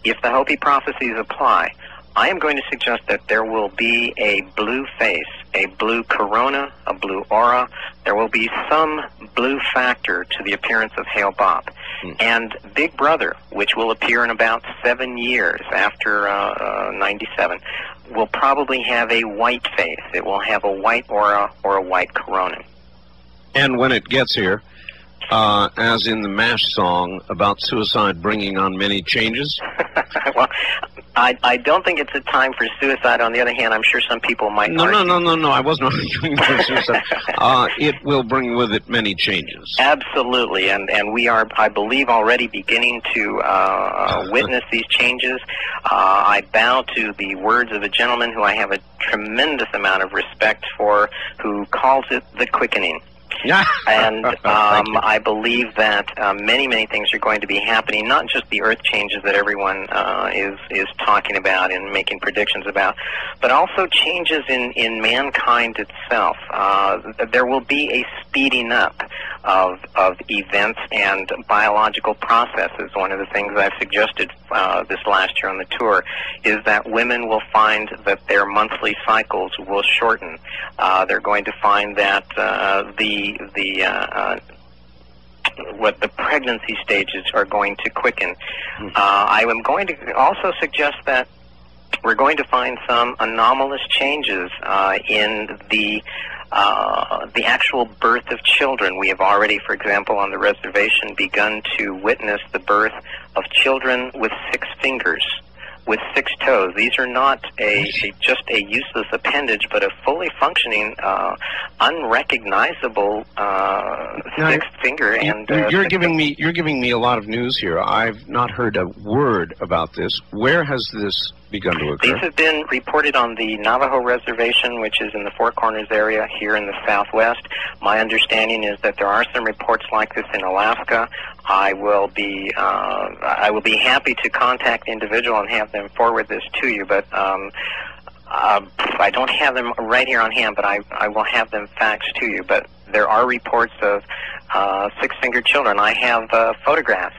if the Hopi prophecies apply, I am going to suggest that there will be a blue face, a blue corona, a blue aura. There will be some blue factor to the appearance of Hale Bopp. Hmm. And Big Brother, which will appear in about seven years after uh, uh, 97, will probably have a white face. It will have a white aura or a white corona. And when it gets here, uh, as in the MASH song about suicide bringing on many changes, well, I, I don't think it's a time for suicide. On the other hand, I'm sure some people might. no, no, argue- no, no, no, I wasn't arguing for suicide. Uh, it will bring with it many changes. Absolutely, and and we are, I believe, already beginning to uh, witness these changes. Uh, I bow to the words of a gentleman who I have a tremendous amount of respect for, who calls it the quickening. Yeah. And um. I believe that um, many, many things are going to be happening. Not just the Earth changes that everyone uh, is is talking about and making predictions about, but also changes in in mankind itself. Uh, there will be a speeding up of of events and biological processes. One of the things I've suggested uh, this last year on the tour is that women will find that their monthly cycles will shorten. Uh, they're going to find that uh, the the uh, uh, what the pregnancy stages are going to quicken. Uh, I am going to also suggest that we're going to find some anomalous changes uh, in the uh, the actual birth of children. We have already, for example, on the reservation, begun to witness the birth of children with six fingers, with six toes. These are not a, a just a useless appendage, but a fully functioning, uh, unrecognizable uh, Now, sixth finger. You- And uh, you're giving me you're giving me a lot of news here. I've not heard a word about this. Where has this begun to These have been reported on the Navajo Reservation, which is in the Four Corners area here in the southwest. My understanding is that there are some reports like this in Alaska. I will be uh, I will be happy to contact the individual and have them forward this to you, but. Um, uh, I don't have them right here on hand, but I, I will have them faxed to you. But there are reports of uh, six-fingered children. I have uh, photographs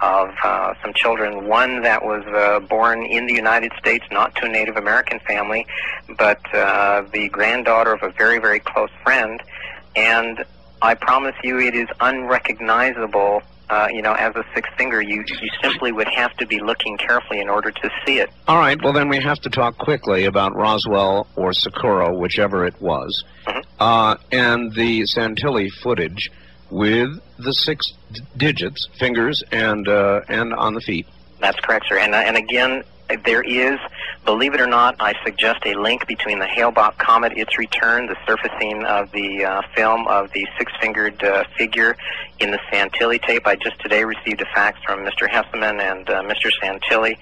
of uh, some children. One that was uh, born in the United States, not to a Native American family, but uh, the granddaughter of a very, very close friend. And I promise you, it is unrecognizable. Uh, you know, as a six finger, you you simply would have to be looking carefully in order to see it. All right. Well, then we have to talk quickly about Roswell or Socorro, whichever it was, Mhm. uh, and the Santilli footage with the six digits, fingers, and uh, and on the feet. That's correct, sir. And uh, and again, there is believe it or not, I suggest a link between the Hale-Bopp comet, its return, the surfacing of the uh, film of the six-fingered uh, figure in the Santilli tape. I just today received a fax from Mr. Hesemann and uh, Mr. Santilli,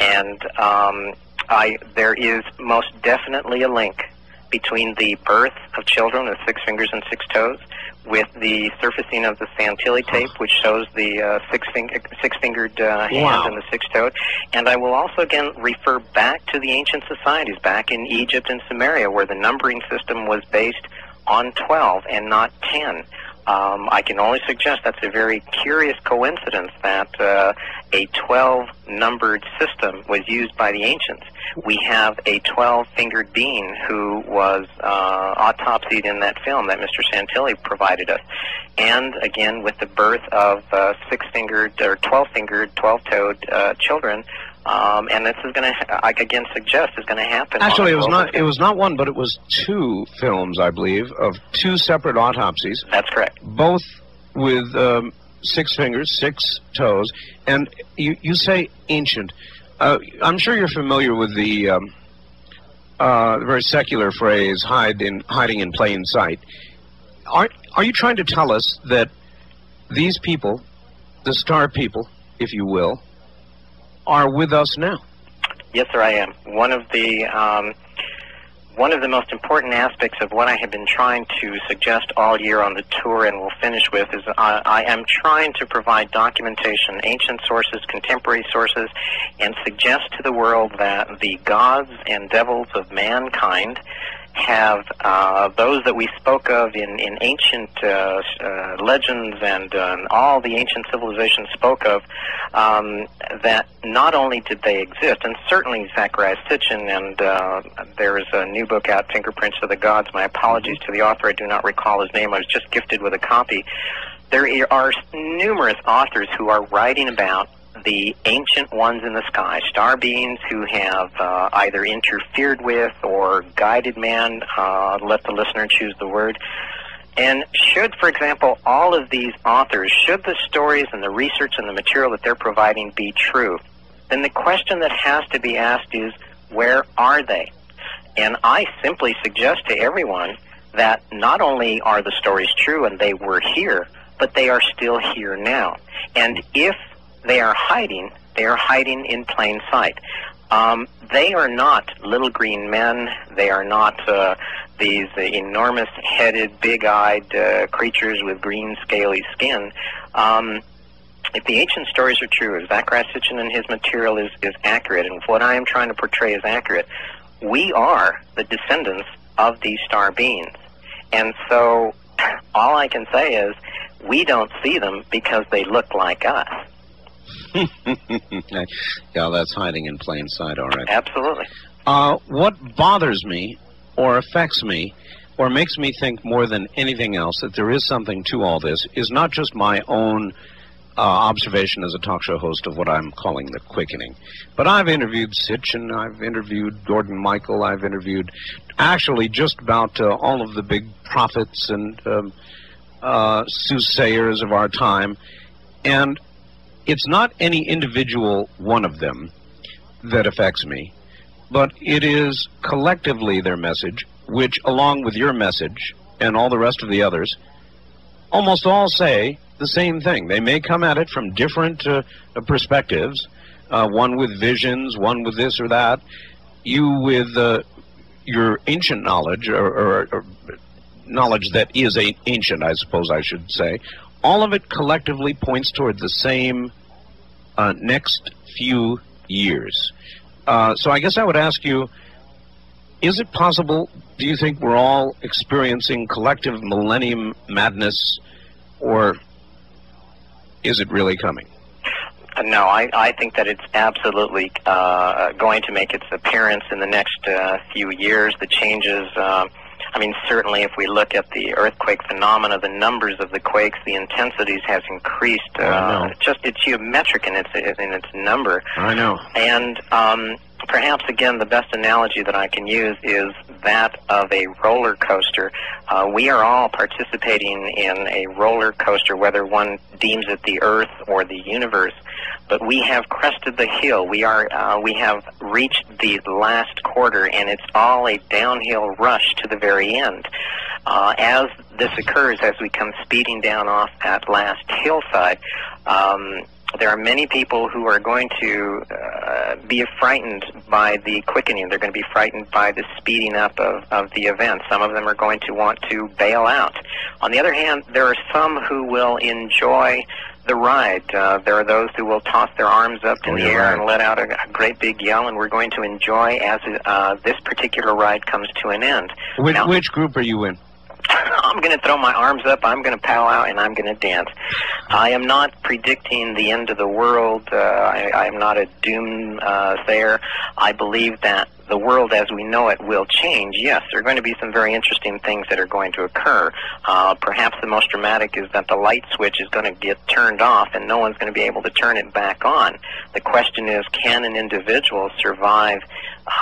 and um, I there is most definitely a link between the birth of children with six fingers and six toes with the surfacing of the Santilli tape, which shows the uh, six, fing- six fingered uh, hand Wow. and the six toed. And I will also again refer back to the ancient societies back in Egypt and Sumeria, where the numbering system was based on 12 and not 10. Um, I can only suggest that's a very curious coincidence that uh, a 12 numbered system was used by the ancients. We have a 12 fingered being who was uh, autopsied in that film that Mr. Santilli provided us. And again, with the birth of uh, six fingered or 12 fingered, 12 toed uh, children. Um, and this is going to, I again suggest, is going to happen. Actually, it was not. It was not one, but it was two films, I believe, of two separate autopsies, That's correct. both with um, six fingers, six toes, and you you say ancient. Uh, I'm sure you're familiar with the um, uh, the very secular phrase "hide in hiding in plain sight." Are are you trying to tell us that these people, the star people, if you will, are with us now? Yes, sir, I am. One of the um, one of the most important aspects of what I have been trying to suggest all year on the tour, and we'll finish with, is I, I am trying to provide documentation, ancient sources, contemporary sources, and suggest to the world that the gods and devils of mankind have uh, those that we spoke of in, in ancient uh, uh, legends and uh, all the ancient civilizations spoke of, um, that not only did they exist, and certainly Zacharias Sitchin, and uh, there is a new book out, Fingerprints of the Gods. My apologies to the author, I do not recall his name. I was just gifted with a copy. There are numerous authors who are writing about the ancient ones in the sky, star beings who have uh, either interfered with or guided man, uh, let the listener choose the word. And should, for example, all of these authors, should the stories and the research and the material that they're providing be true, then the question that has to be asked is, where are they? And I simply suggest to everyone that not only are the stories true and they were here, but they are still here now. And if they are hiding, they are hiding in plain sight. Um, they are not little green men. They are not uh, these enormous headed, big eyed uh, creatures with green, scaly skin. Um, if the ancient stories are true, if Zacharias Sitchin and his material is, is accurate, and what I am trying to portray is accurate, we are the descendants of these star beings. And so all I can say is we don't see them because they look like us. yeah, that's hiding in plain sight, all right. Absolutely. Uh, what bothers me, or affects me, or makes me think more than anything else that there is something to all this is not just my own uh, observation as a talk show host of what I'm calling the quickening, but I've interviewed Sitchin, I've interviewed Gordon Michael, I've interviewed actually just about uh, all of the big prophets and um, uh, soothsayers of our time, and it's not any individual one of them that affects me, but it is collectively their message, which, along with your message and all the rest of the others, almost all say the same thing. They may come at it from different uh, perspectives, uh, one with visions, one with this or that, you with uh, your ancient knowledge, or, or, or knowledge that is ancient, I suppose I should say. All of it collectively points toward the same uh, next few years. Uh, so I guess I would ask you, is it possible, do you think we're all experiencing collective millennium madness, or is it really coming? Uh, No, I, I think that it's absolutely uh, going to make its appearance in the next uh, few years. The changes, uh, I mean, certainly if we look at the earthquake phenomena, the numbers of the quakes, the intensities has increased. I Uh, know. just it's geometric in its in its number. I know. And um, perhaps again the best analogy that I can use is that of a roller coaster. Uh, we are all participating in a roller coaster, whether one deems it the Earth or the universe. But we have crested the hill. We are uh, we have reached the last quarter, and it's all a downhill rush to the very end. Uh, as this occurs, as we come speeding down off that last hillside. Um, there are many people who are going to uh, be frightened by the quickening. They're going to be frightened by the speeding up of, of the event. Some of them are going to want to bail out. On the other hand, there are some who will enjoy the ride. Uh, there are those who will toss their arms up in Oh, the air right. and let out a, a great big yell, and we're going to enjoy as uh, this particular ride comes to an end. Which, Now- which group are you in? I'm going to throw my arms up, I'm going to pow out, and I'm going to dance. I am not predicting the end of the world. Uh, I, I am not a doom uh, sayer. I believe that the world as we know it will change. Yes, there are going to be some very interesting things that are going to occur. Uh, perhaps the most dramatic is that the light switch is going to get turned off and no one's going to be able to turn it back on. The question is, can an individual survive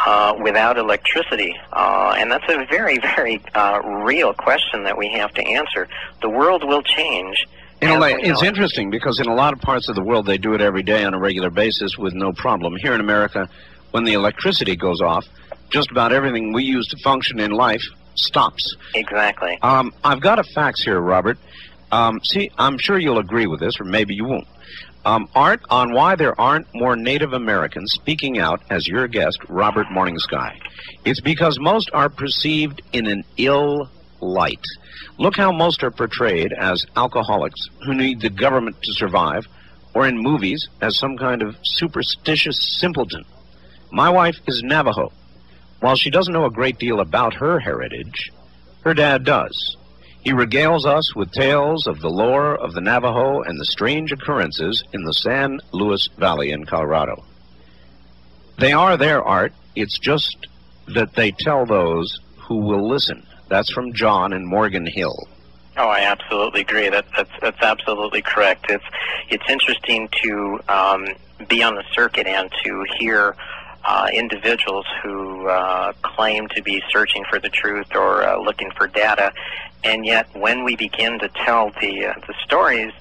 uh, without electricity? Uh, and that's a very, very uh, real question that we have to answer. The world will change. You know, as like, we know it's interesting because in a lot of parts of the world they do it every day on a regular basis with no problem. Here in America, when the electricity goes off, just about everything we use to function in life stops. Exactly. Um, I've got a fax here, Robert. Um, see, I'm sure you'll agree with this, or maybe you won't. Um, art on why there aren't more Native Americans speaking out as your guest, Robert Morningsky. It's because most are perceived in an ill light. Look how most are portrayed as alcoholics who need the government to survive, or in movies as some kind of superstitious simpleton. My wife is Navajo. While she doesn't know a great deal about her heritage, her dad does. He regales us with tales of the lore of the Navajo and the strange occurrences in the San Luis Valley in Colorado. They are their art, it's just that they tell those who will listen. That's from John in Morgan Hill. Oh, I absolutely agree. That, that's that's absolutely correct. It's it's interesting to um, be on the circuit and to hear uh, individuals who uh, claim to be searching for the truth or uh, looking for data, and yet when we begin to tell the uh, the stories.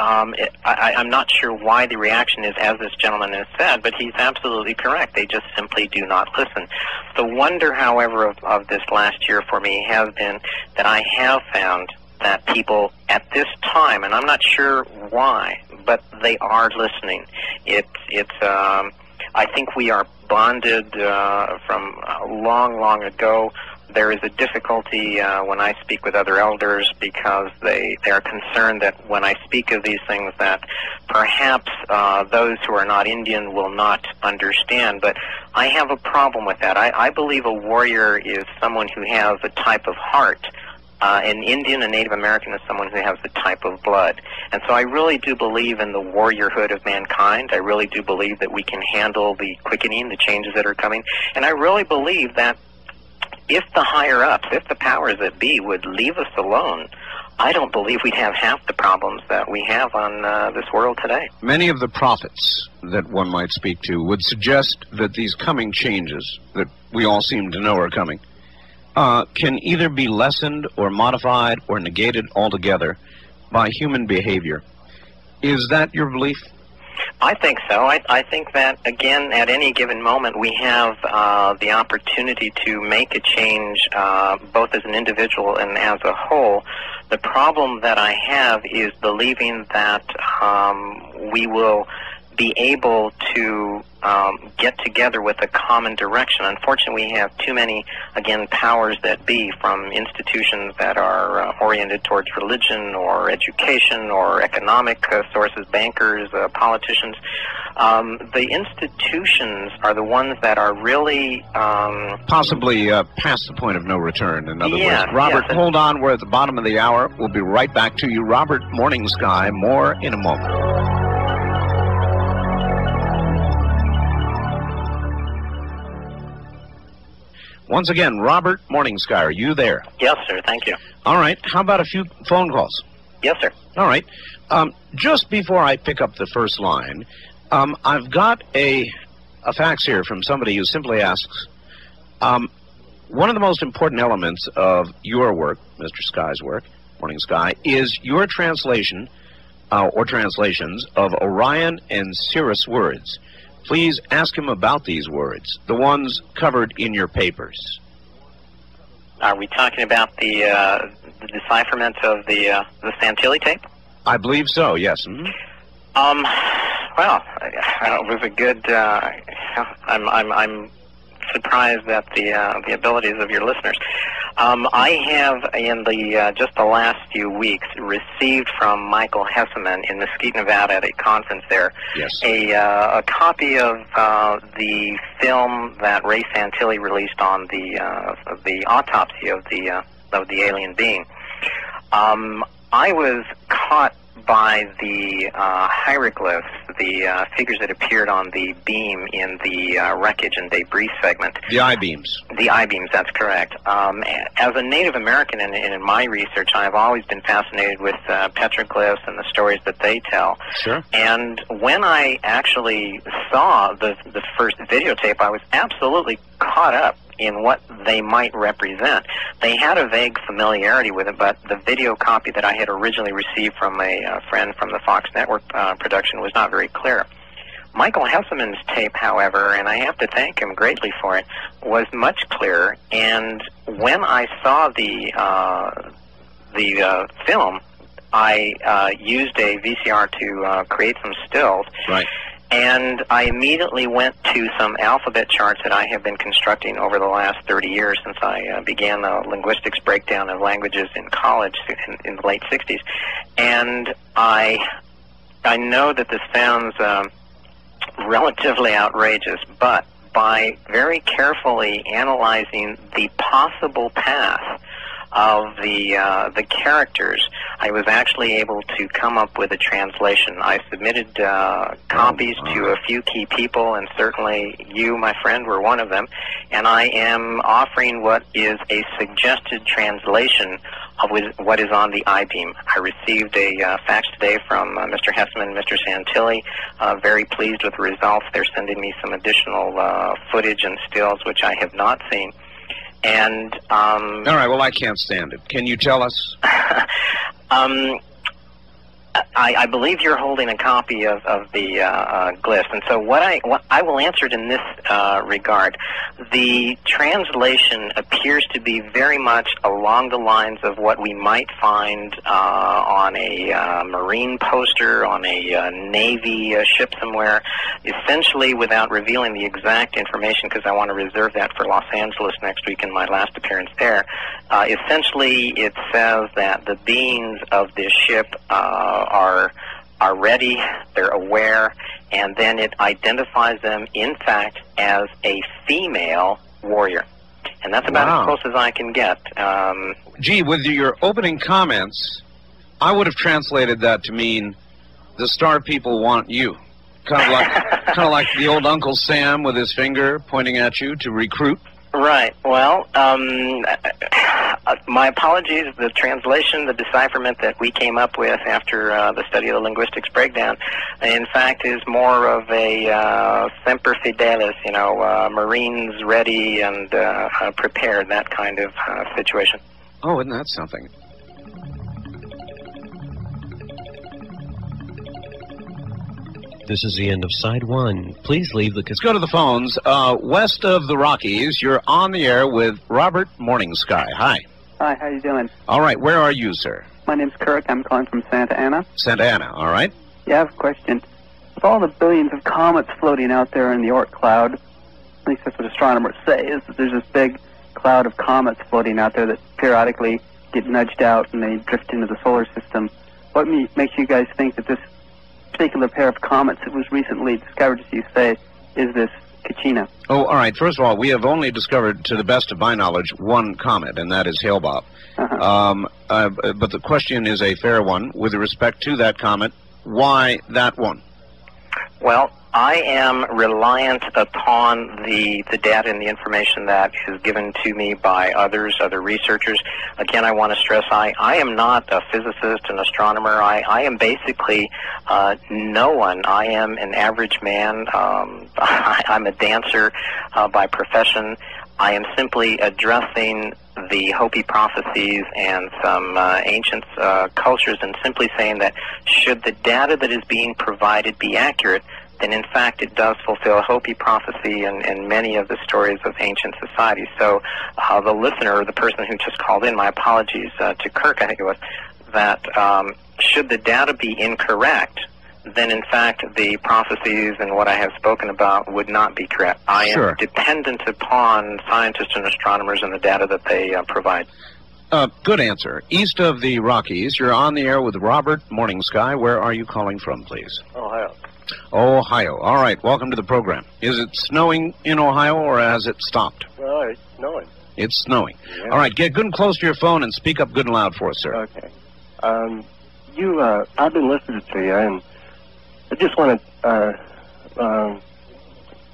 Um, it, I, I'm not sure why the reaction is as this gentleman has said, but he's absolutely correct. They just simply do not listen. The wonder, however, of, of this last year for me has been that I have found that people at this time, and I'm not sure why, but they are listening. It's it's. Um, I think we are bonded uh, from uh, long, long ago. There is a difficulty uh, when I speak with other elders because they, they are concerned that when I speak of these things that perhaps uh, those who are not Indian will not understand. But I have a problem with that. I, I believe a warrior is someone who has a type of heart. Uh, an Indian, a Native American, is someone who has the type of blood. And so I really do believe in the warriorhood of mankind. I really do believe that we can handle the quickening, the changes that are coming. And I really believe that if the higher ups, if the powers that be would leave us alone, I don't believe we'd have half the problems that we have on uh, this world today. Many of the prophets that one might speak to would suggest that these coming changes that we all seem to know are coming uh, can either be lessened or modified or negated altogether by human behavior. Is that your belief? I think so. I, I think that, again, at any given moment, we have uh, the opportunity to make a change, uh, both as an individual and as a whole. The problem that I have is believing that um, we will be able to um, get together with a common direction. Unfortunately, we have too many, again, powers that be from institutions that are uh, oriented towards religion or education or economic uh, sources, bankers, uh, politicians. Um, the institutions are the ones that are really um, Possibly uh, past the point of no return, in other Yeah, words. Robert, yes. hold on. We're at the bottom of the hour. We'll be right back to you. Robert Morning Sky, more in a moment. Once again, Robert Morning Sky, are you there? yes, sir. Thank you. All right. How about a few phone calls? Yes, sir. All right. Um, just before I pick up the first line, um, I've got a a fax here from somebody who simply asks, um, one of the most important elements of your work, Mr. Sky's work, Morning Sky, is your translation uh, or translations of Orion and Sirius words. Please ask him about these words, the ones covered in your papers. Are we talking about the uh, the decipherment of the uh, the Santilli tape? I believe so. Yes. Mm-hmm. Um, well, it was a good. Uh, I'm I'm I'm surprised at the uh, the abilities of your listeners. Um, I have in the uh, just the last few weeks received from Michael Hesemann in Mesquite, Nevada, at a conference there, Yes. a uh, a copy of uh, the film that Ray Santilli released on the uh, the autopsy of the uh, of the alien being. Um, I was caught by the uh, hieroglyphs, the uh, figures that appeared on the beam in the uh, wreckage and debris segment. The I beams. The I-beams, that's correct. Um, as a Native American and in, in my research, I've always been fascinated with uh, petroglyphs and the stories that they tell. Sure. And when I actually saw the the first videotape, I was absolutely caught up in what they might represent. They had a vague familiarity with it, but the video copy that I had originally received from a uh, friend from the Fox Network uh, production was not very clear. Michael Hesemann's tape, however, and I have to thank him greatly for it, was much clearer. And when I saw the uh, the uh, film, I uh, used a VCR to uh, create some stills. Right. And I immediately went to some alphabet charts that I have been constructing over the last 30 years since I uh, began the linguistics breakdown of languages in college in, in the late 60s. And I, I know that this sounds um, relatively outrageous, but by very carefully analyzing the possible path of the uh, the characters, I was actually able to come up with a translation. I submitted uh, copies to a few key people, and certainly you, my friend, were one of them. And I am offering what is a suggested translation of what is on the I-beam. I received a uh, fax today from uh, Mr. Hesemann and Mr. Santilli. Uh, very pleased with the results. They're sending me some additional uh, footage and stills, which I have not seen. And um, All right. Well, I can't stand it. Can you tell us? um, I, I believe you're holding a copy of, of the uh, uh, glyphs, and so what I what I will answer it in this uh, regard. The translation appears to be very much along the lines of what we might find uh, on a uh, marine poster, on a uh, navy ship somewhere. Essentially, without revealing the exact information, because I want to reserve that for Los Angeles next week in my last appearance there. Essentially, it says that the beings of this ship are are ready, they're aware, and then it identifies them, in fact, as a female warrior. And that's about Wow. as close as I can get. Um, Gee, with your opening comments, I would have translated that to mean the star people want you. Kind of like, kind of like the old Uncle Sam with his finger pointing at you to recruit. Right. Well, um, uh, my apologies. The translation, the decipherment that we came up with after uh, the study of the linguistics breakdown, in fact, is more of a uh, semper fidelis, you know, uh, Marines ready and uh, uh, prepared, that kind of situation. Oh, isn't that something? This is the end of side one. Please leave the Let's go to the phones. Uh, west of the Rockies, you're on the air with Robert Morning Sky. Hi. Hi, how you doing? All right, where are you, sir? My name's Kirk. I'm calling from Santa Ana. Santa Ana, all right? Yeah, I have a question. With all the billions of comets floating out there in the Oort cloud, at least that's what astronomers say, is that there's this big cloud of comets floating out there that periodically get nudged out and they drift into the solar system. What makes you guys think that this particular pair of comets that was recently discovered, as you say, is this Kachina? Oh, all right. First of all, we have only discovered, to the best of my knowledge, one comet, and that is Hale-Bopp. Uh-huh. Um, uh, but the question is a fair one with respect to that comet. Why that one? Well, I am reliant upon the, the data and the information that is given to me by others, other researchers. Again, I want to stress I, I am not a physicist, an astronomer. I, I am basically uh, no one. I am an average man. Um, I, I'm a dancer uh, by profession. I am simply addressing the Hopi prophecies and some uh, ancient uh, cultures and simply saying that should the data that is being provided be accurate, then in fact it does fulfill Hopi prophecy and, and many of the stories of ancient societies. So uh, the listener, the person who just called in, my apologies uh, to Kirk, I think it was, that um, should the data be incorrect, then in fact the prophecies and what I have spoken about would not be correct. I Sure. am dependent upon scientists and astronomers and the data that they uh, provide. Uh, good answer. East of the Rockies, you're on the air with Robert Morning Sky. Where are you calling from, please? Ohio. Ohio. All right, welcome to the program. Is it snowing in Ohio or has it stopped? Well, it's snowing. It's snowing. All right, get good and close to your phone and speak up good and loud for us, sir. Okay. Um, you, uh, I've been listening to you, and I just want to uh, um,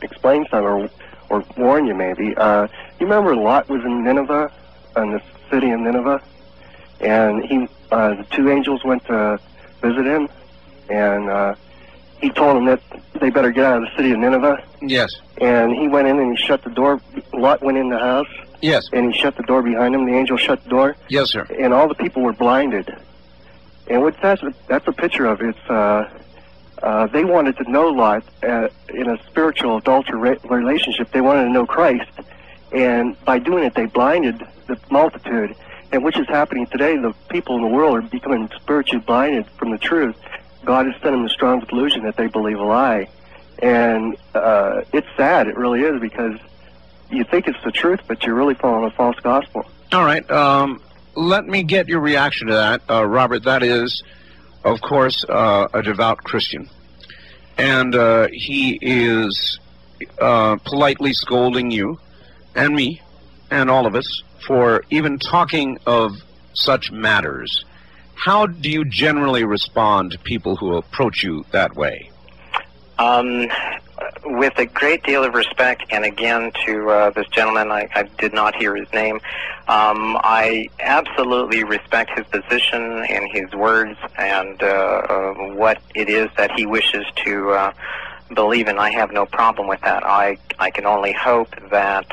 explain something or, or warn you, maybe. Uh, you remember Lot was in Nineveh, in the city of Nineveh, and he, uh, the two angels went to visit him, and uh, he told them that they better get out of the city of Nineveh. Yes. And he went in and he shut the door. Lot went in the house, Yes. and he shut the door behind him. The angel shut the door Yes, sir. and all the people were blinded. And what that's that's a picture of it's uh, uh, they wanted to know Lot uh, in a spiritual adultery re- relationship. They wanted to know Christ, and by doing it, they blinded the multitude. And which is happening today. The people in the world are becoming spiritually blinded from the truth. God has sent them a strong delusion that they believe a lie, and uh, it's sad. It really is because you think it's the truth, but you're really following a false gospel. All right. Um, let me get your reaction to that, uh, Robert. That is, of course, uh, a devout Christian, and uh, he is uh, politely scolding you and me and all of us for even talking of such matters. How do you generally respond to people who approach you that way? Um, with a great deal of respect, and again to uh, this gentleman, I, I did not hear his name. Um, I absolutely respect his position and his words and uh, uh, what it is that he wishes to uh, believe in. I have no problem with that. I I can only hope that.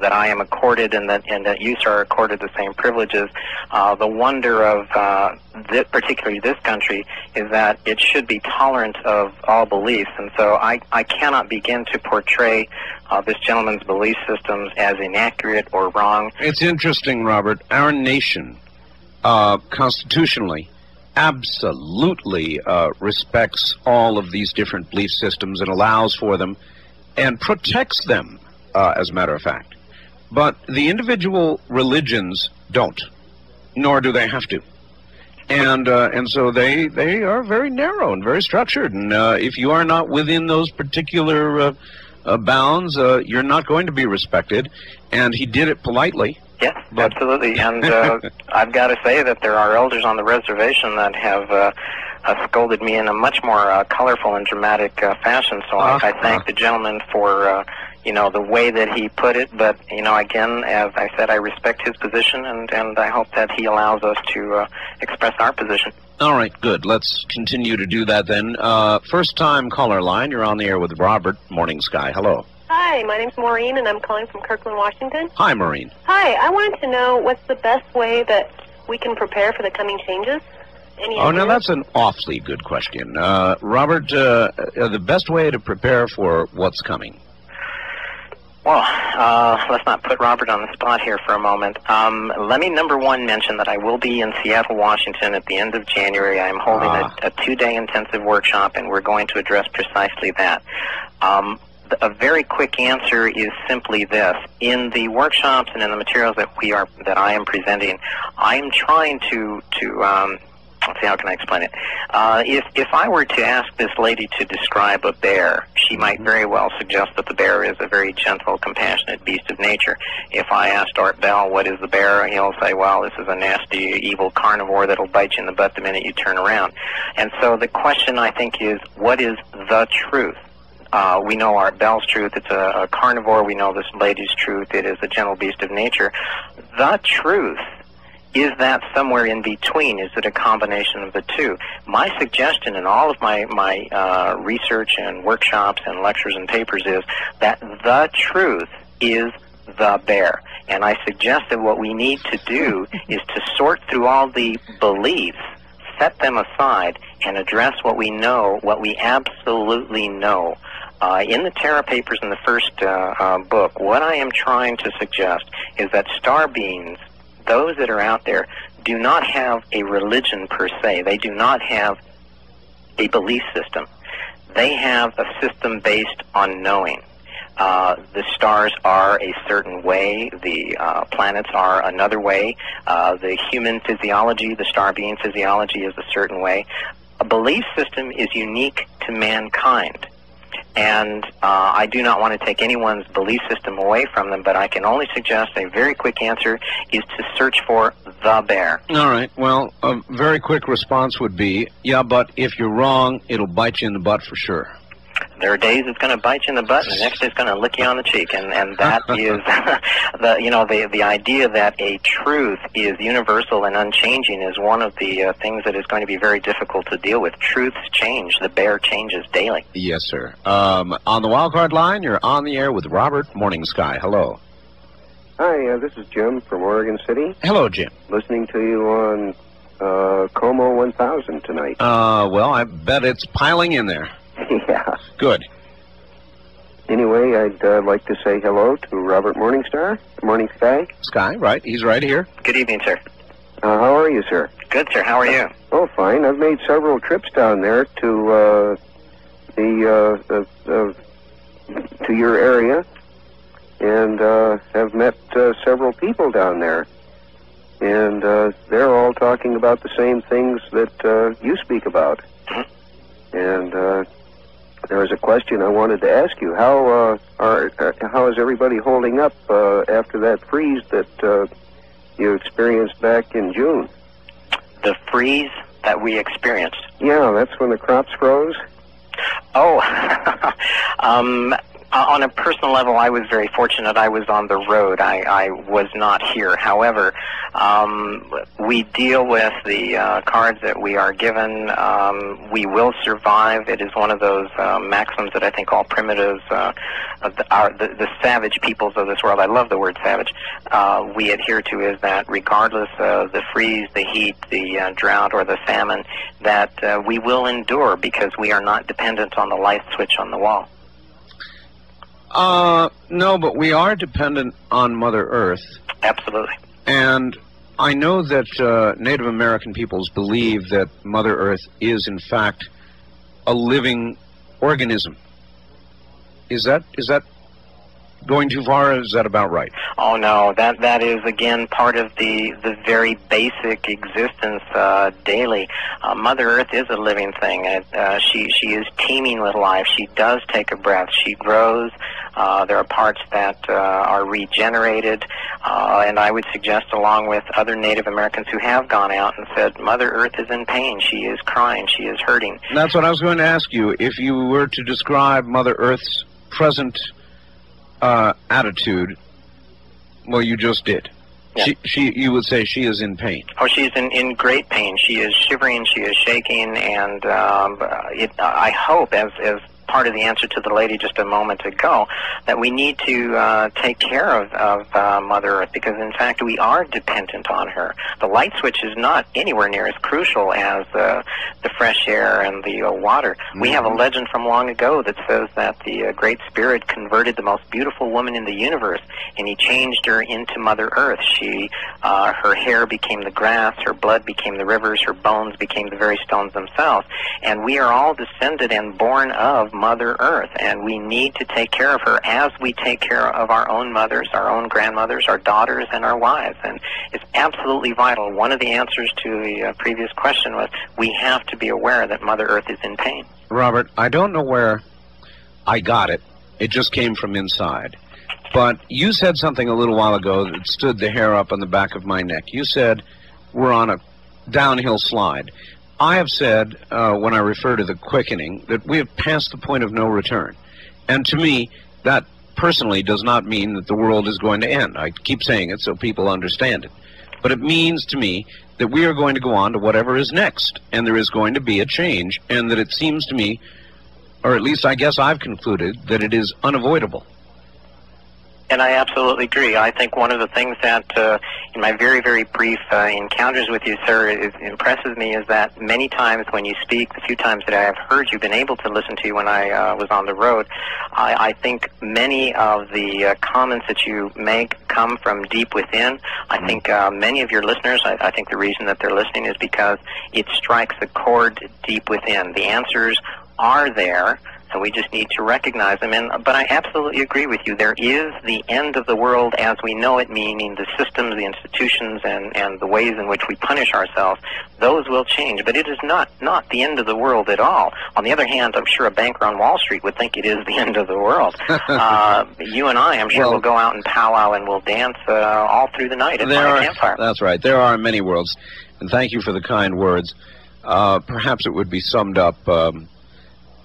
That I am accorded and that and that you are accorded the same privileges. Uh, the wonder of uh, this, particularly this country is that it should be tolerant of all beliefs, and so I I cannot begin to portray uh, this gentleman's belief systems as inaccurate or wrong. It's interesting, Robert. Our nation, uh, constitutionally, absolutely uh, respects all of these different belief systems and allows for them and protects them, uh, as a matter of fact. But the individual religions don't, nor do they have to. And uh, and so they they are very narrow and very structured. And uh, if you are not within those particular uh, uh, bounds, uh, you're not going to be respected. And he did it politely. Yes, But- absolutely. And uh, I've got to say that there are elders on the reservation that have uh, uh, scolded me in a much more uh, colorful and dramatic uh, fashion. So I, I Uh-huh. thank the gentleman for, uh, you know, the way that he put it. But, you know, again, as I said, I respect his position, and, and I hope that he allows us to uh, express our position. All right, good. Let's continue to do that then. Uh, first time caller line. You're on the air with Robert Morning Sky. Hello. Hi, my name's Maureen, and I'm calling from Kirkland, Washington. Hi, Maureen. Hi, I wanted to know what's the best way that we can prepare for the coming changes. Any Oh, now that's an awfully good question. Uh, Robert, uh, uh, the best way to prepare for what's coming. Well, uh, let's not put Robert on the spot here for a moment. Um, let me, number one, mention that I will be in Seattle, Washington at the end of January. I am holding Ah. a, a two-day intensive workshop, and we're going to address precisely that. Um, a very quick answer is simply this: in the workshops and in the materials that we are that I am presenting, I am trying to to um, let's see how can I explain it. Uh, if if I were to ask this lady to describe a bear, she might very well suggest that the bear is a very gentle, compassionate beast of nature. If I asked Art Bell what is the bear, he'll say, "Well, this is a nasty, evil carnivore that'll bite you in the butt the minute you turn around." And so the question I think is, what is the truth? Uh, we know Art Bell's truth. It's a, a carnivore. We know this lady's truth. It is a gentle beast of nature. The truth is that somewhere in between? Is it a combination of the two? My suggestion in all of my, my uh, research and workshops and lectures and papers is that the truth is the bear. And I suggest that what we need to do is to sort through all the beliefs, set them aside, and address what we know, what we absolutely know. Uh, in the Terra Papers in the first uh, uh, book, what I am trying to suggest is that star beings, those that are out there, do not have a religion per se. They do not have a belief system. They have a system based on knowing. Uh, the stars are a certain way, the uh, planets are another way, uh, the human physiology, the star being physiology is a certain way. A belief system is unique to mankind. And uh, I do not want to take anyone's belief system away from them, but I can only suggest a very quick answer is to search for the bear. All right. Well, a very quick response would be, yeah, but if you're wrong, it'll bite you in the butt for sure. There are days it's going to bite you in the butt, and the next day it's going to lick you on the cheek, and and that is the you know the the idea that a truth is universal and unchanging is one of the uh, things that is going to be very difficult to deal with. Truths change. The bear changes daily. Yes, sir. Um, on the wildcard line, you're on the air with Robert Morning Sky. Hello. Hi, uh, this is Jim from Oregon City. Hello, Jim. Listening to you on uh, KOMO 1000 tonight. Uh, well, I bet it's piling in there. yeah. Good. Anyway, I'd uh, like to say hello to Robert Morningstar, Morning Sky. Sky, right? He's right here. Good evening, sir. Uh, how are you, sir? Good, sir. How are you? Oh, fine. I've made several trips down there to uh, the, uh, the uh, to your area, and uh, have met uh, several people down there, and uh, they're all talking about the same things that uh, you speak about. And uh, there was a question I wanted to ask you: How uh, are uh, how is everybody holding up uh, after that freeze that uh, you experienced back in June? The freeze that we experienced. Yeah, that's when the crops froze. Oh, um, uh, on a personal level, I was very fortunate. I was on the road. I, I was not here. However, um, we deal with the uh, cards that we are given. Um, we will survive. It is one of those uh, maxims that I think all primitives, uh, the, the, the savage peoples of this world, I love the word savage, uh, we adhere to is that regardless of the freeze, the heat, the uh, drought, or the famine, that uh, we will endure because we are not dependent on the light switch on the wall. Uh, no, but we are dependent on Mother Earth. Absolutely. And I know that uh, Native American peoples believe that Mother Earth is, in fact, a living organism. Is that is that going too far? Is that about right? Oh no, that that is again part of the the very basic existence uh, daily. Uh, Mother Earth is a living thing. It, uh, she she is teeming with life. She does take a breath. She grows. Uh, there are parts that uh, are regenerated, uh, and I would suggest, along with other Native Americans who have gone out and said, Mother Earth is in pain. She is crying. She is hurting. That's what I was going to ask you. If you were to describe Mother Earth's present uh, attitude, well, you just did. Yeah. She, she, you would say she is in pain. Oh, she's in, in great pain. She is shivering. She is shaking, and um, it, I hope, as as part of the answer to the lady just a moment ago, that we need to uh, take care of, of uh, Mother Earth because, in fact, we are dependent on her. The light switch is not anywhere near as crucial as uh, the fresh air and the uh, water. We have a legend from long ago that says that the uh, Great Spirit converted the most beautiful woman in the universe, and he changed her into Mother Earth. She, uh, her hair became the grass, her blood became the rivers, her bones became the very stones themselves, and we are all descended and born of Mother Earth, and we need to take care of her as we take care of our own mothers, our own grandmothers, our daughters, and our wives. And it's absolutely vital. One of the answers to the uh, previous question was we have to be aware that Mother Earth is in pain. Robert, I don't know where I got it. It just came from inside. But you said something a little while ago that stood the hair up on the back of my neck. You said we're on a downhill slide. I have said, uh, when I refer to the quickening, that we have passed the point of no return. And to me, that personally does not mean that the world is going to end. I keep saying it so people understand it. But it means to me that we are going to go on to whatever is next, and there is going to be a change, and that it seems to me, or at least I guess I've concluded, that it is unavoidable. And I absolutely agree. I think one of the things that, uh, in my very, very brief uh, encounters with you, sir, is, impresses me is that many times when you speak, the few times that I have heard you, been able to listen to you when I uh, was on the road, I, I think many of the uh, comments that you make come from deep within. I think uh, many of your listeners, I, I think the reason that they're listening is because it strikes a chord deep within. The answers are there and we just need to recognize them. And but I absolutely agree with you. There is the end of the world as we know it, meaning the systems, the institutions, and and the ways in which we punish ourselves. Those will change, but it is not not the end of the world at all. On the other hand, I'm sure a banker on Wall Street would think it is the end of the world. uh, you and I, I'm sure, Well- will go out and powwow and we'll dance uh, all through the night at There are, campfire. that's right. There are many worlds, and thank you for the kind words. Uh, perhaps it would be summed up um,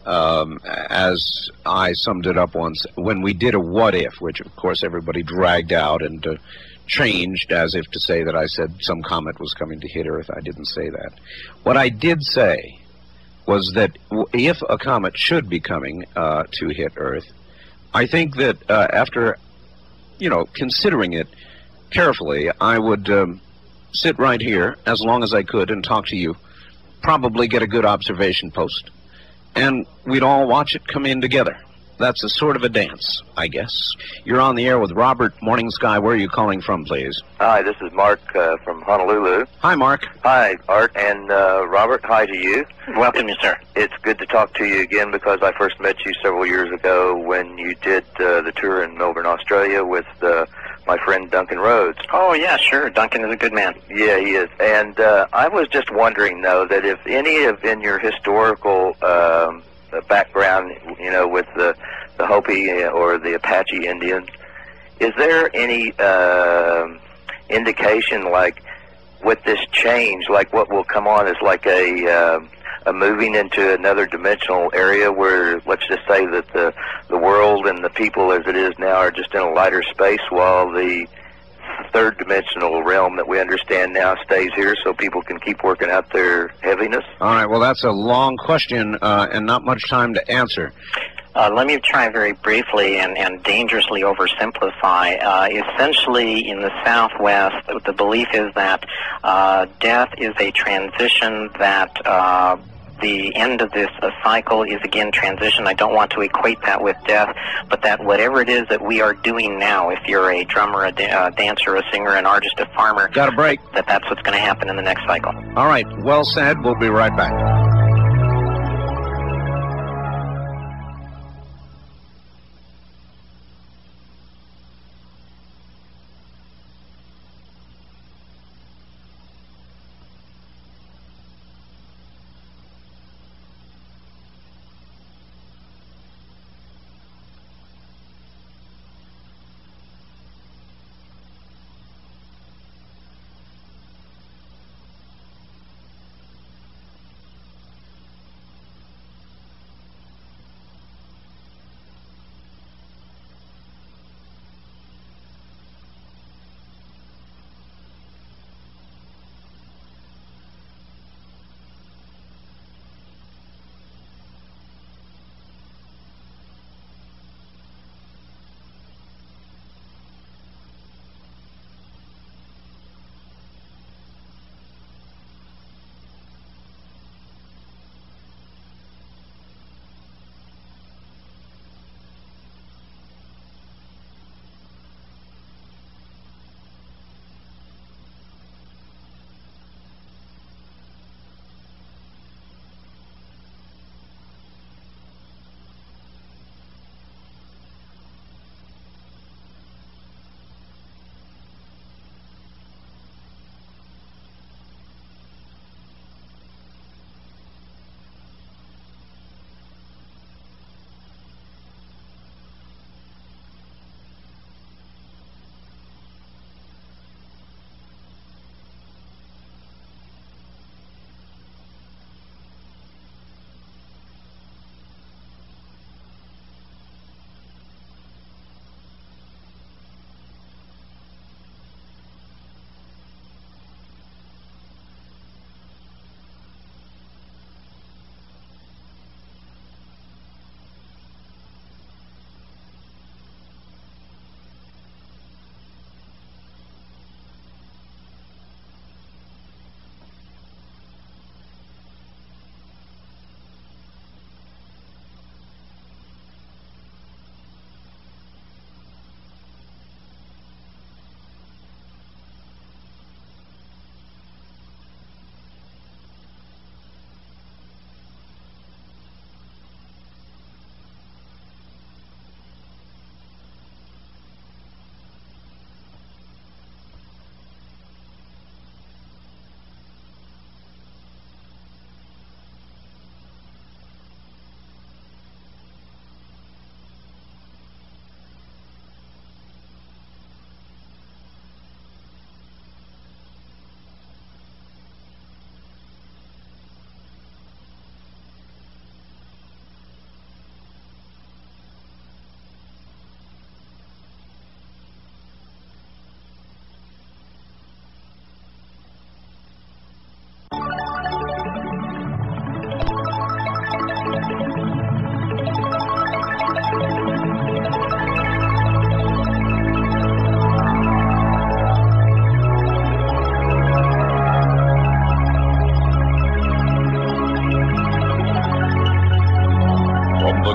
um, as I summed it up once when we did a what if, which of course everybody dragged out and uh, changed as if to say that I said some comet was coming to hit Earth. I didn't say that. What I did say was that if a comet should be coming uh, to hit Earth, I think that uh, after, you know, considering it carefully, I would um, sit right here as long as I could and talk to you. Probably get a good observation post, and we'd all watch it come in together. That's a sort of a dance, I guess. You're on the air with Robert Morning Sky. Where are you calling from, please? Hi, this is Mark uh, from Honolulu. Hi, Mark. Hi, Art and uh, Robert. Hi to you. Welcome, you, sir. It's good to talk to you again because I first met you several years ago when you did uh, the tour in Melbourne, Australia with uh, my friend Duncan Roads. Oh yeah, sure. Duncan is a good man. Yeah, he is. And uh, I was just wondering, though, that if any of in your historical um, background, you know, with the the Hopi or the Apache Indians, is there any um indication, like with this change, like what will come on is like a um a moving into another dimensional area where, let's just say that the the world and the people as it is now are just in a lighter space, while the third dimensional realm that we understand now stays here so people can keep working out their heaviness? All right. Well, that's a long question uh, and not much time to answer. Uh, let me try very briefly and, and dangerously oversimplify. Uh, essentially, in the Southwest, the belief is that uh, death is a transition that uh, the end of this uh, cycle is again transition. I don't want to equate that with death, but that whatever it is that we are doing now, if you're a drummer, a da- uh, dancer, a singer, an artist, a farmer, got a break. That that's what's going to happen in the next cycle. All right. Well said. We'll be right back.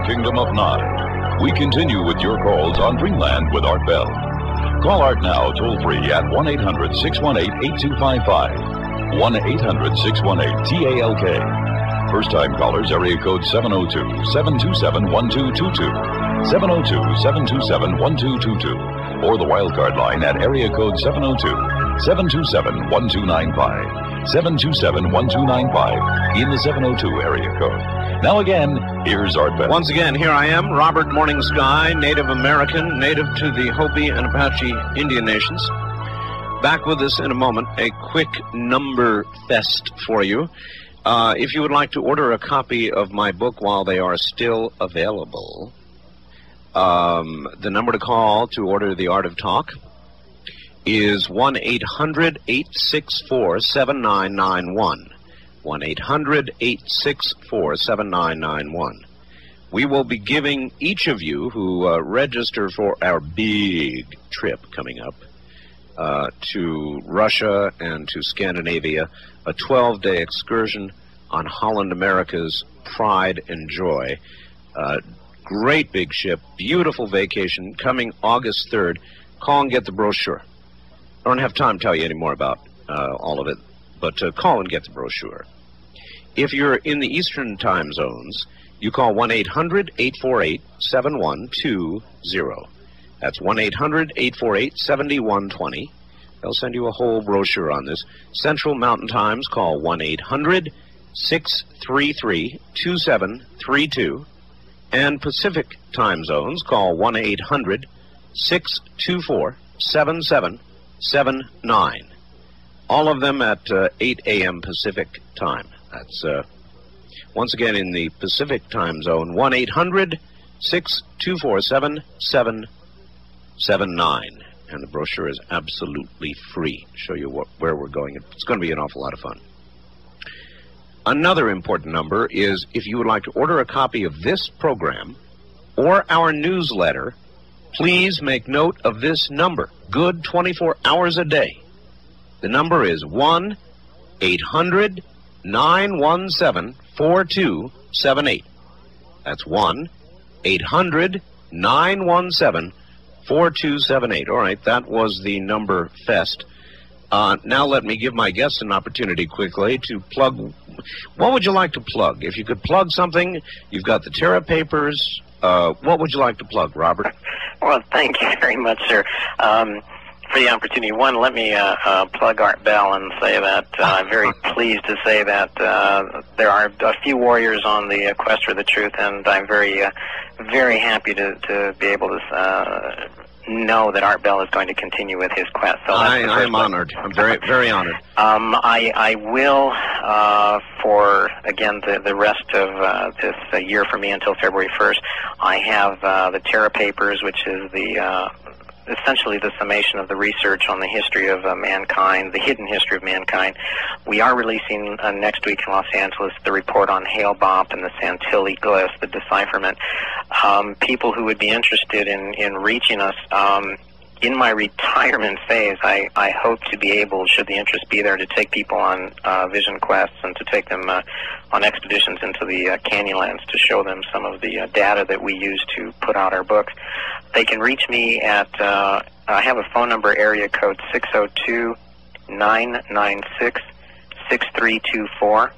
Kingdom of Nine. We continue with your calls on Dreamland with Art Bell. Call Art now toll free at 1 800 618 8255. 1 800 618 TALK. First time callers, area code 702 727 1222. 702 727 1222. Or the wildcard line at area code 702 727 1295. 727 1295 in the 702 area code. Now again, here's Art Bell. Once again, here I am, Robert Morning Sky, Native American, native to the Hopi and Apache Indian nations. Back with us in a moment, a quick number fest for you. Uh, if you would like to order a copy of my book while they are still available, um, the number to call to order The Art of Talk is 1 800 864 7991. 1 800 864 7991. We will be giving each of you who uh, register for our big trip coming up uh, to Russia and to Scandinavia a 12 day excursion on Holland America's pride and joy. Uh, great big ship, beautiful vacation coming August 3rd. Call and get the brochure. I don't have time to tell you any more about uh, all of it, but uh, call and get the brochure. If you're in the Eastern time zones, you call 1 800 848 7120. That's 1 800 848 7120. They'll send you a whole brochure on this. Central Mountain Times, call 1 800 633 2732. And Pacific time zones, call 1 800 624 7779. All of them at uh, 8 a.m. Pacific time. That's uh, once again in the Pacific time zone, 1 800 624 7779. And the brochure is absolutely free. Show you what, where we're going. It's going to be an awful lot of fun. Another important number is if you would like to order a copy of this program or our newsletter, please make note of this number. Good 24 hours a day. The number is 1 800 917 4278. That's 1 800 917 4278. All right, that was the number fest. Uh, now let me give my guests an opportunity quickly to plug. What would you like to plug? If you could plug something, you've got the Terra Papers. Uh, what would you like to plug, Robert? Well, thank you very much, sir. Um, for the opportunity. One, let me uh, uh, plug Art Bell and say that uh, I'm very pleased to say that uh, there are a few warriors on the uh, quest for the truth, and I'm very, uh, very happy to, to be able to uh, know that Art Bell is going to continue with his quest. So I, I am honored. I'm very, very honored. Um, I, I will, uh, for again the, the rest of uh, this uh, year for me until February 1st, I have uh, the Terra Papers, which is the uh, essentially the summation of the research on the history of uh, mankind, the hidden history of mankind. We are releasing uh, next week in Los Angeles the report on Hale Bopp and the Santilli glyphs, the decipherment. Um, people who would be interested in, in reaching us. Um, in my retirement phase, I, I hope to be able, should the interest be there, to take people on uh, vision quests and to take them uh, on expeditions into the uh, Canyonlands to show them some of the uh, data that we use to put out our books. They can reach me at, uh, I have a phone number, area code 602 996 6324.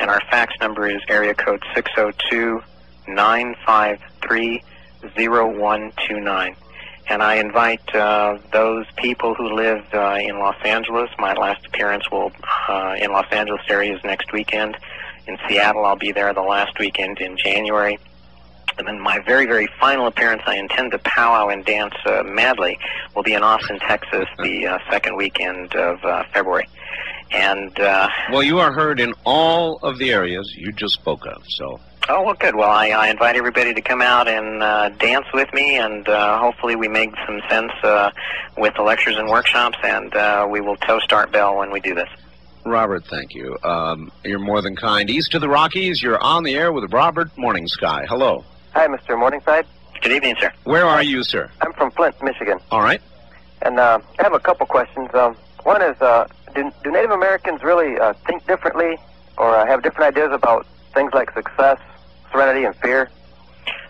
And our fax number is area code 602 953 0129. And I invite uh, those people who live uh, in Los Angeles. My last appearance will uh, in Los Angeles area is next weekend. In Seattle, I'll be there the last weekend in January. And then my very, very final appearance, I intend to powwow and dance uh, madly, will be in Austin, Texas, the uh, second weekend of uh, February. And uh, Well, you are heard in all of the areas you just spoke of. So Oh, well, good. Well, I, I invite everybody to come out and uh, dance with me, and uh, hopefully we make some sense uh, with the lectures and workshops, and uh, we will toast Art Bell when we do this. Robert, thank you. Um, you're more than kind. East of the Rockies, you're on the air with Robert Morning Sky. Hello. Hi, Mr. Morningside. Good evening, sir. Where are you, sir? I'm from Flint, Michigan, All right. and uh, I have a couple questions. Um, one is, uh, do, do Native Americans really uh, think differently or uh, have different ideas about things like success, serenity, and fear?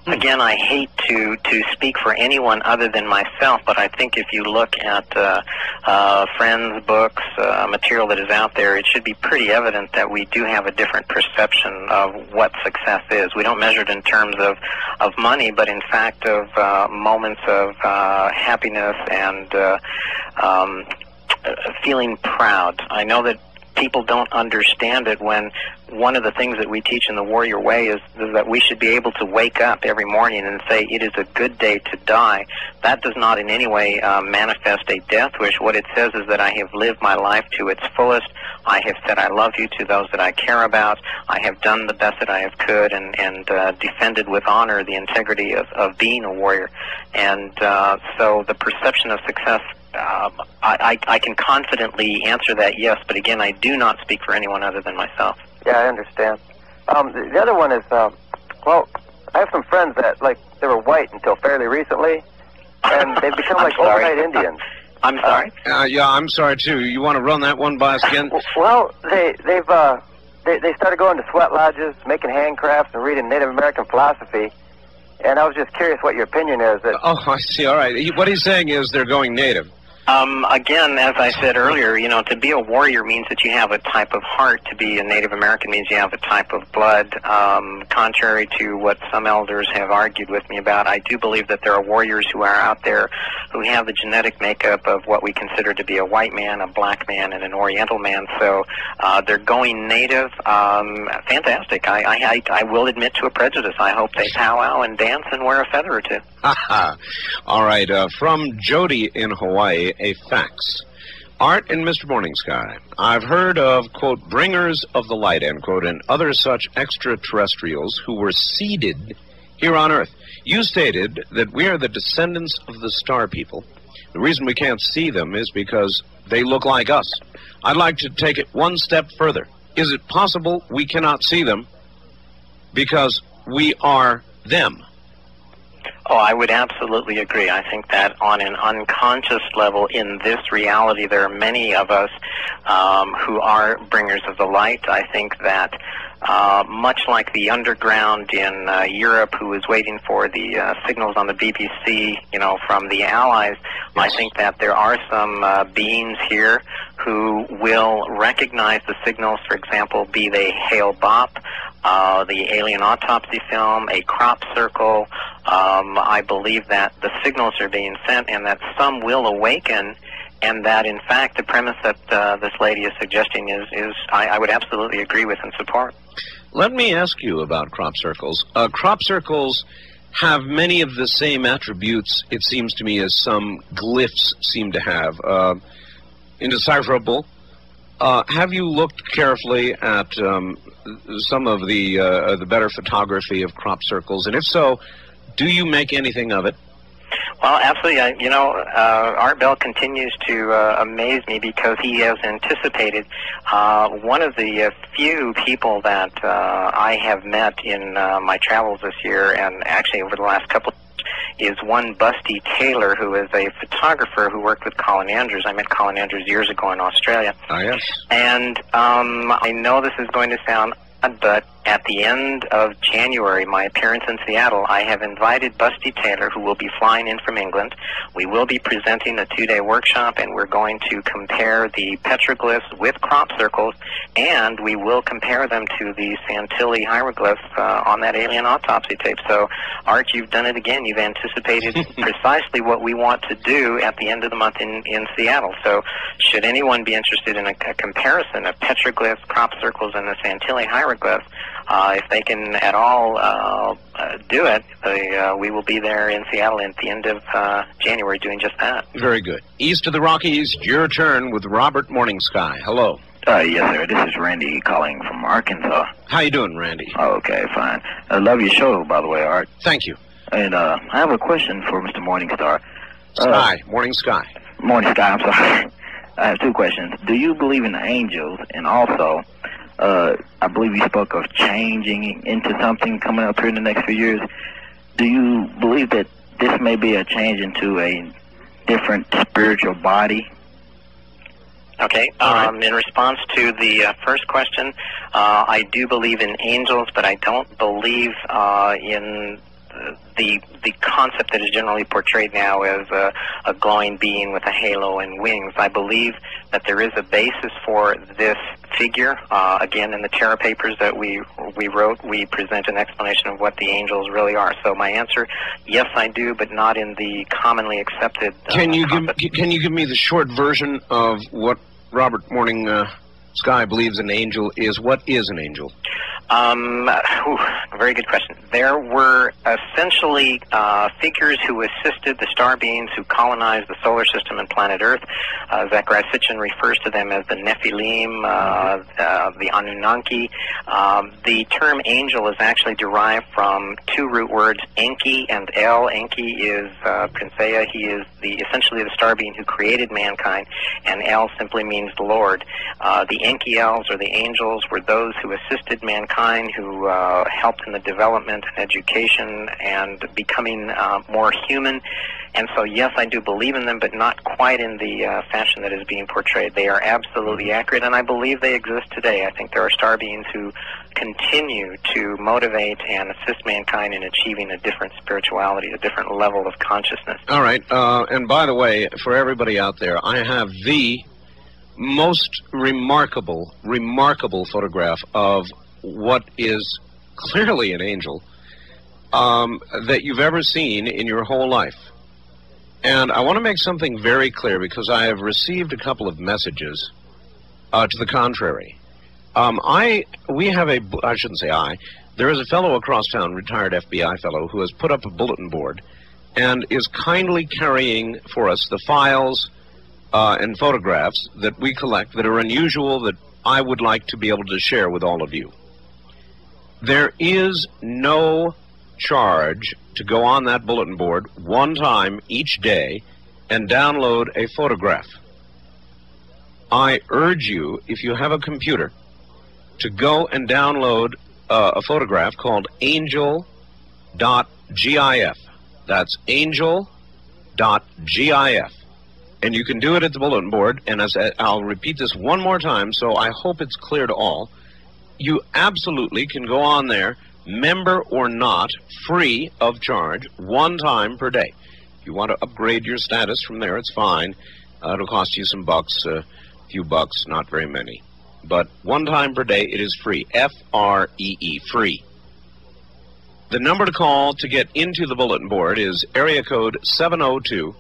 Again, I hate to to speak for anyone other than myself, but I think if you look at uh, uh, friends' books, uh, material that is out there, it should be pretty evident that we do have a different perception of what success is. We don't measure it in terms of of money, but in fact of uh, moments of uh, happiness and uh, um, feeling proud. I know that people don't understand it when one of the things that we teach in the warrior way is, is that we should be able to wake up every morning and say it is a good day to die. That does not in any way uh, manifest a death wish. What it says is that i have lived my life to its fullest. I have said i love you to those that i care about. I have done the best that i have could and, and uh, defended with honor the integrity of, of being a warrior. And uh, so the perception of success um, I, I, I can confidently answer that yes, but again, I do not speak for anyone other than myself. Yeah, I understand. Um, the, the other one is, um, well, I have some friends that like they were white until fairly recently, and they've become like sorry. overnight Indians. I'm sorry. Uh, yeah, I'm sorry too. You want to run that one by us again? Well, they they've uh, they they started going to sweat lodges, making handcrafts, and reading Native American philosophy. And I was just curious what your opinion is. That Oh, I see. All right. What he's saying is they're going native. Um, again, as I said earlier, you know, to be a warrior means that you have a type of heart. To be a Native American means you have a type of blood. Um, contrary to what some elders have argued with me about, I do believe that there are warriors who are out there who have the genetic makeup of what we consider to be a white man, a black man, and an Oriental man. So uh, they're going native. Um, fantastic. I, I, I, I will admit to a prejudice. I hope they powwow and dance and wear a feather or two. All right. Uh, from Jody in Hawaii, a fax. Art and Mr. Morning Sky. I've heard of, quote, bringers of the light, end quote, and other such extraterrestrials who were seeded here on Earth. You stated that we are the descendants of the star people. The reason we can't see them is because they look like us. I'd like to take it one step further. Is it possible we cannot see them because we are them? Oh, I would absolutely agree. I think that on an unconscious level in this reality, there are many of us um, who are bringers of the light. I think that uh, much like the underground in uh, Europe, who was waiting for the uh, signals on the BBC, you know, from the Allies, I think that there are some uh, beings here who will recognize the signals. For example, be they Hale Bopp, uh, the alien autopsy film, a crop circle. Um, I believe that the signals are being sent, and that some will awaken. And that, in fact, the premise that uh, this lady is suggesting is, is I, I would absolutely agree with and support. Let me ask you about crop circles. Uh, crop circles have many of the same attributes, it seems to me, as some glyphs seem to have. Uh, indecipherable. Have you looked carefully at um, some of the uh, the better photography of crop circles, and if so, do you make anything of it? Well, absolutely. I, you know, uh, Art Bell continues to uh, amaze me because he has anticipated uh, one of the uh, few people that uh, I have met in uh, my travels this year, and actually over the last couple. Is one Busty Taylor, who is a photographer who worked with Colin Andrews. I met Colin Andrews years ago in Australia. Ah, yes. And um, I know this is going to sound odd, but at the end of January, my appearance in Seattle, I have invited Busty Taylor, who will be flying in from England. We will be presenting a two-day workshop, and we're going to compare the petroglyphs with crop circles, and we will compare them to the Santilli hieroglyphs uh, on that alien autopsy tape. So, Art, you've done it again. You've anticipated precisely what we want to do at the end of the month in, in Seattle. So, should anyone be interested in a, a comparison of petroglyphs, crop circles, and the Santilli hieroglyphs, uh, if they can at all uh, uh, do it, they, uh, we will be there in Seattle at the end of uh, January doing just that. Very good. East of the Rockies, your turn with Robert Morning Sky. Hello. Uh, yes, sir. This is Randy calling from Arkansas. How you doing, Randy? Okay, fine. I love your show, by the way, Art. Thank you. And uh, I have a question for Mr. Morningstar. Sky, Morning Sky. Morning Sky, I'm sorry. I have two questions. Do you believe in angels? And also, uh, I believe you spoke of changing into something coming up here in the next few years. Do you believe that this may be a change into a different spiritual body? Okay. Um, in response to the uh, first question, uh, I do believe in angels, but I don't believe uh, in the the concept that is generally portrayed now as a, a glowing being with a halo and wings. I believe that there is a basis for this figure. Uh, again, in the Terra papers that we we wrote, we present an explanation of what the angels really are. So my answer, yes, I do, but not in the commonly accepted. Uh, Can you give Can you give me the short version of what Robert Morning uh, Sky believes an angel is? What is an angel? Um, whew, very good question. There were essentially uh, figures who assisted the star beings who colonized the solar system and planet Earth. Uh, Zecharia Sitchin refers to them as the Nephilim, uh, uh, the Anunnaki. Um, the term angel is actually derived from two root words, Enki and El. Enki is uh, Prince Ea. He is the essentially the star being who created mankind, and El simply means the Lord. Uh, the Enki Els or the angels were those who assisted mankind, who uh, helped in the development and education and becoming uh, more human. And so, yes, I do believe in them, but not quite in the uh, fashion that is being portrayed. They are absolutely accurate, and I believe they exist today. I think there are star beings who continue to motivate and assist mankind in achieving a different spirituality, a different level of consciousness. All right. Uh, and by the way, for everybody out there, I have the most remarkable, remarkable photograph of what is clearly an angel um, that you've ever seen in your whole life. And I want to make something very clear because I have received a couple of messages uh, to the contrary. Um, I we have a I shouldn't say I. There is a fellow across town, retired FBI fellow, who has put up a bulletin board and is kindly carrying for us the files uh, and photographs that we collect that are unusual that I would like to be able to share with all of you. There is no charge to go on that bulletin board one time each day and download a photograph. I urge you, if you have a computer, to go and download uh, a photograph called angel.gif. That's angel.gif. And you can do it at the bulletin board. And as I'll repeat this one more time, so I hope it's clear to all. You absolutely can go on there, member or not, free of charge, one time per day. If you want to upgrade your status from there, it's fine. Uh, it'll cost you some bucks, a few bucks, not very many. But one time per day, it is free. F R E E, free. The number to call to get into the bulletin board is area code 702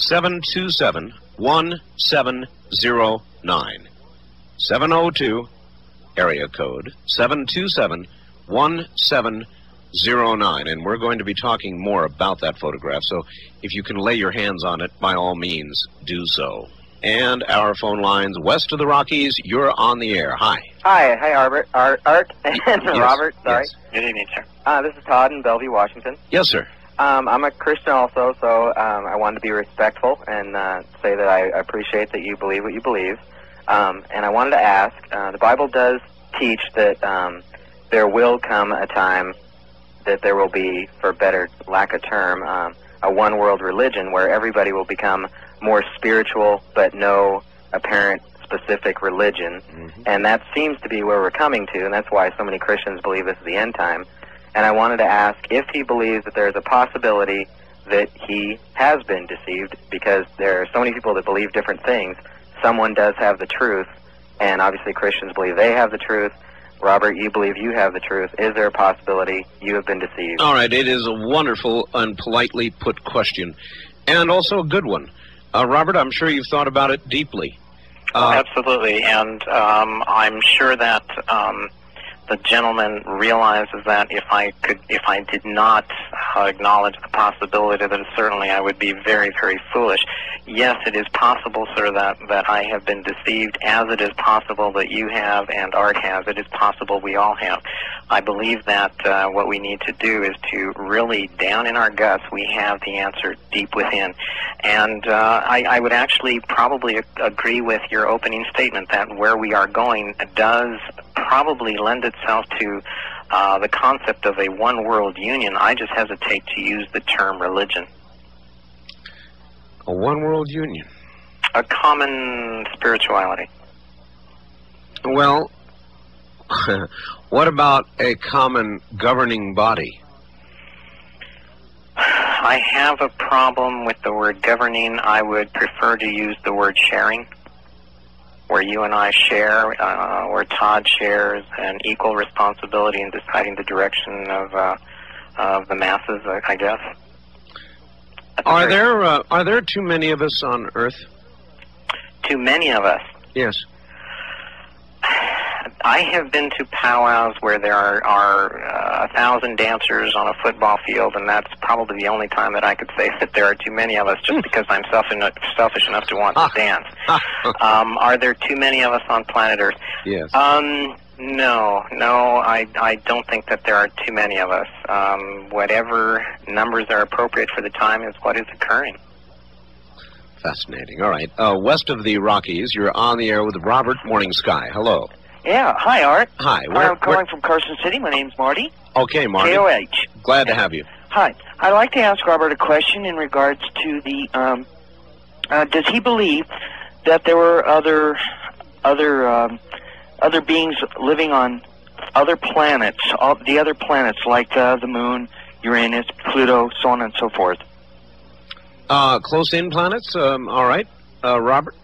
727 1709. 702 area code 727 1709. And we're going to be talking more about that photograph. So if you can lay your hands on it, by all means, do so. And our phone lines west of the Rockies, you're on the air. Hi. Hi, hi, Art, Art, Art and Robert. Sorry. Yes. Good evening, sir. Uh, this is Todd in Bellevue, Washington. Yes, sir. Um, I'm a Christian also, so um, I wanted to be respectful and uh, say that I appreciate that you believe what you believe. Um, and I wanted to ask, uh, the Bible does teach that um, there will come a time that there will be, for better lack of term, um, a one world religion where everybody will become more spiritual but no apparent specific religion. And that seems to be where we're coming to, and that's why so many Christians believe this is the end time. And I wanted to ask if he believes that there's a possibility that he has been deceived because there are so many people that believe different things. Someone does have the truth, and obviously Christians believe they have the truth. Robert, you believe you have the truth. Is there a possibility you have been deceived? All right, it is a wonderful and politely put question, and also a good one. Uh, Robert, I'm sure you've thought about it deeply. Oh, absolutely, and um, I'm sure that um, the gentleman realizes that if I could, if I did not uh, acknowledge the possibility, that certainly I would be very, very foolish. Yes, it is possible, sir, that that I have been deceived, as it is possible that you have and Art has. It is possible we all have. I believe that uh, what we need to do is to really, down in our guts, we have the answer deep within. And uh, I, I would actually probably agree with your opening statement that where we are going does probably lend itself to uh, the concept of a one world union. I just hesitate to use the term religion. A one world union. A common spirituality. Well, what about a common governing body? I have a problem with the word governing. I would prefer to use the word sharing, where you and I share, uh, where Todd shares an equal responsibility in deciding the direction of uh, of the masses. I guess. Are there uh, are there too many of us on Earth? Too many of us. Yes. I have been to powwows where there are, are uh, a thousand dancers on a football field, and that's probably the only time that I could say that there are too many of us, just because I'm selfish enough, selfish enough to want to dance. um, are there too many of us on planet Earth? Yes. Um, no, no, I, I don't think that there are too many of us. Um, whatever numbers are appropriate for the time is what is occurring. Fascinating. All right. Uh, west of the Rockies, you're on the air with Robert Morning Sky. Hello. Yeah. Hi, Art. Hi. Where, I'm calling from Carson City. My name's Marty. okay, Marty. KOH. Glad to have you. Hi. I'd like to ask Robert a question in regards to the. Um, uh, does he believe that there were other other um, other beings living on other planets, all, the other planets like uh, the Moon, Uranus, Pluto, so on and so forth? Uh, close in planets. Um, all right. Uh, Robert.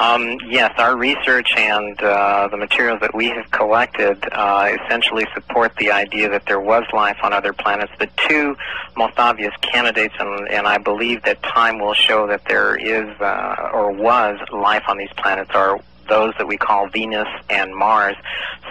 Um, yes, our research and uh, the materials that we have collected uh, essentially support the idea that there was life on other planets. The two most obvious candidates, and, and I believe that time will show that there is uh, or was life on these planets, are those that we call Venus and Mars.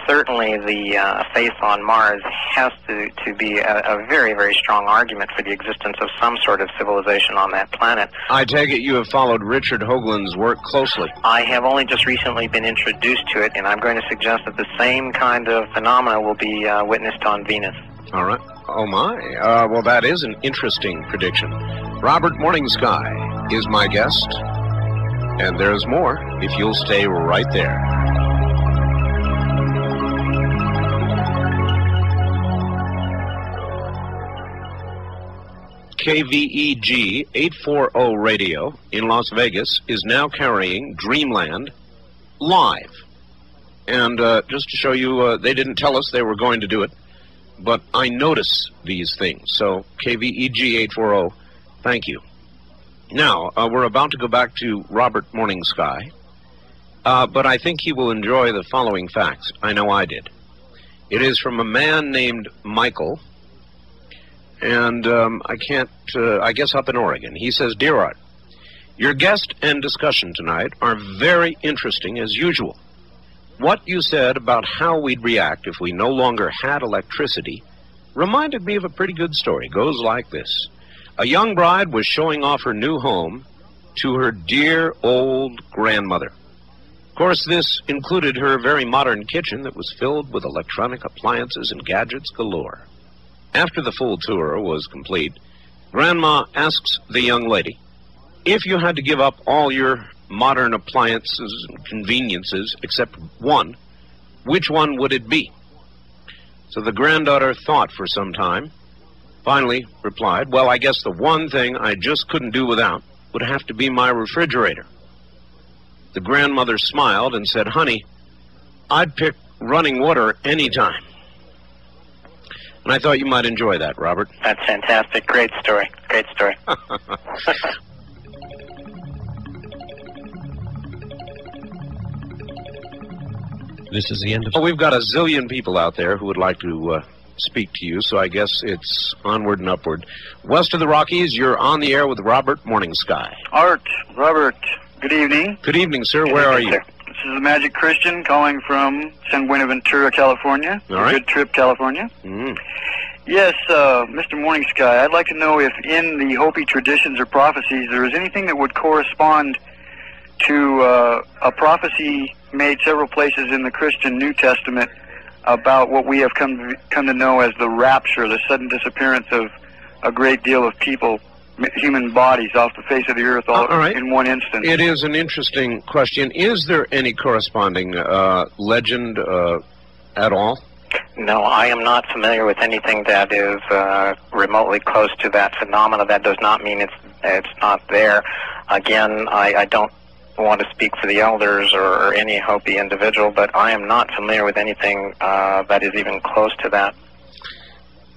Certainly, the uh, face on Mars has to, to be a, a very, very strong argument for the existence of some sort of civilization on that planet. I take it you have followed Richard Hoagland's work closely. I have only just recently been introduced to it, and I'm going to suggest that the same kind of phenomena will be uh, witnessed on Venus. All right. Oh my. Uh, well, that is an interesting prediction. Robert Morning Sky is my guest, and there's more if you'll stay right there. KVEG 840 radio in Las Vegas is now carrying Dreamland live. And uh, just to show you, uh, they didn't tell us they were going to do it, but I notice these things. So KVEG 840, thank you. Now, uh, we're about to go back to Robert Morning Sky, uh, but I think he will enjoy the following facts. I know I did. It is from a man named Michael, and um, I can't, uh, I guess up in Oregon. He says, Dear Art, your guest and discussion tonight are very interesting as usual. What you said about how we'd react if we no longer had electricity reminded me of a pretty good story. It goes like this A young bride was showing off her new home to her dear old grandmother. Of course, this included her very modern kitchen that was filled with electronic appliances and gadgets galore. After the full tour was complete, Grandma asks the young lady, if you had to give up all your modern appliances and conveniences except one, which one would it be? So the granddaughter thought for some time, finally replied, Well, I guess the one thing I just couldn't do without would have to be my refrigerator. The grandmother smiled and said, Honey, I'd pick running water any time. And I thought you might enjoy that, Robert. That's fantastic. Great story. Great story. This is the end of. Well, we've got a zillion people out there who would like to uh, speak to you, so I guess it's onward and upward. West of the Rockies, you're on the air with Robert Morning Sky. Art, Robert, good evening. Good evening, sir. Where are you? This is the Magic Christian calling from San Buenaventura, California. All right. Good trip, California. Mm. Yes, uh, Mr. Morning Sky, I'd like to know if in the Hopi traditions or prophecies there is anything that would correspond to uh, a prophecy made several places in the Christian New Testament about what we have come to, come to know as the rapture, the sudden disappearance of a great deal of people, human bodies off the face of the earth all, All right. in one instant. It is an interesting question. Is there any corresponding uh, legend uh, at all? No, I am not familiar with anything that is uh, remotely close to that phenomena. That does not mean it's it's not there. Again, I, I don't want to speak for the elders or, or any Hopi individual, but I am not familiar with anything uh, that is even close to that.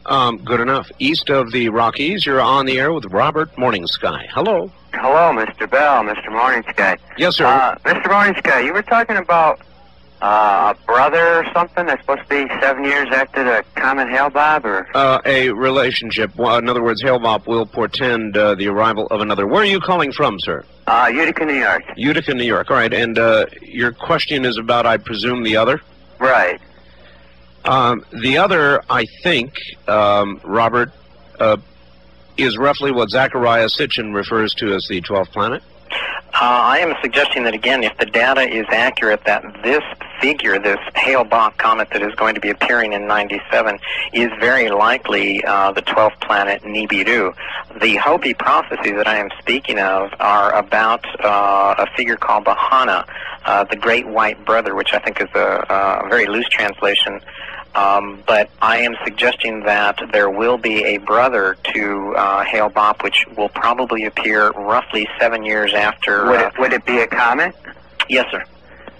Um, good enough. East of the Rockies, you're on the air with Robert Morning Sky. Hello. Hello, Mr. Bell, Mr. Morning Sky. Yes, sir. Uh, Mr. Morning Sky, you were talking about uh, a brother or something that's supposed to be seven years after the common Hale-Bopp, or Uh, a relationship. Well, in other words, Hale-Bopp will portend uh, the arrival of another. Where are you calling from, sir? uh, Utica, New York. Utica, New York. All right. And uh, your question is about, I presume, the other? Right. Um, the other, I think, um, Robert, uh, is roughly what Zecharia Sitchin refers to as the 12th planet. Uh, I am suggesting that again, if the data is accurate, that this figure, this Hale-Bopp comet that is going to be appearing in 97, is very likely uh, the 12th planet Nibiru. The Hopi prophecies that I am speaking of are about uh, a figure called Bahana, uh, the Great White Brother, which I think is a, a very loose translation. Um, but I am suggesting that there will be a brother to uh, Hale-Bopp, which will probably appear roughly seven years after. Would uh, it, would it be a comet? Yes, sir.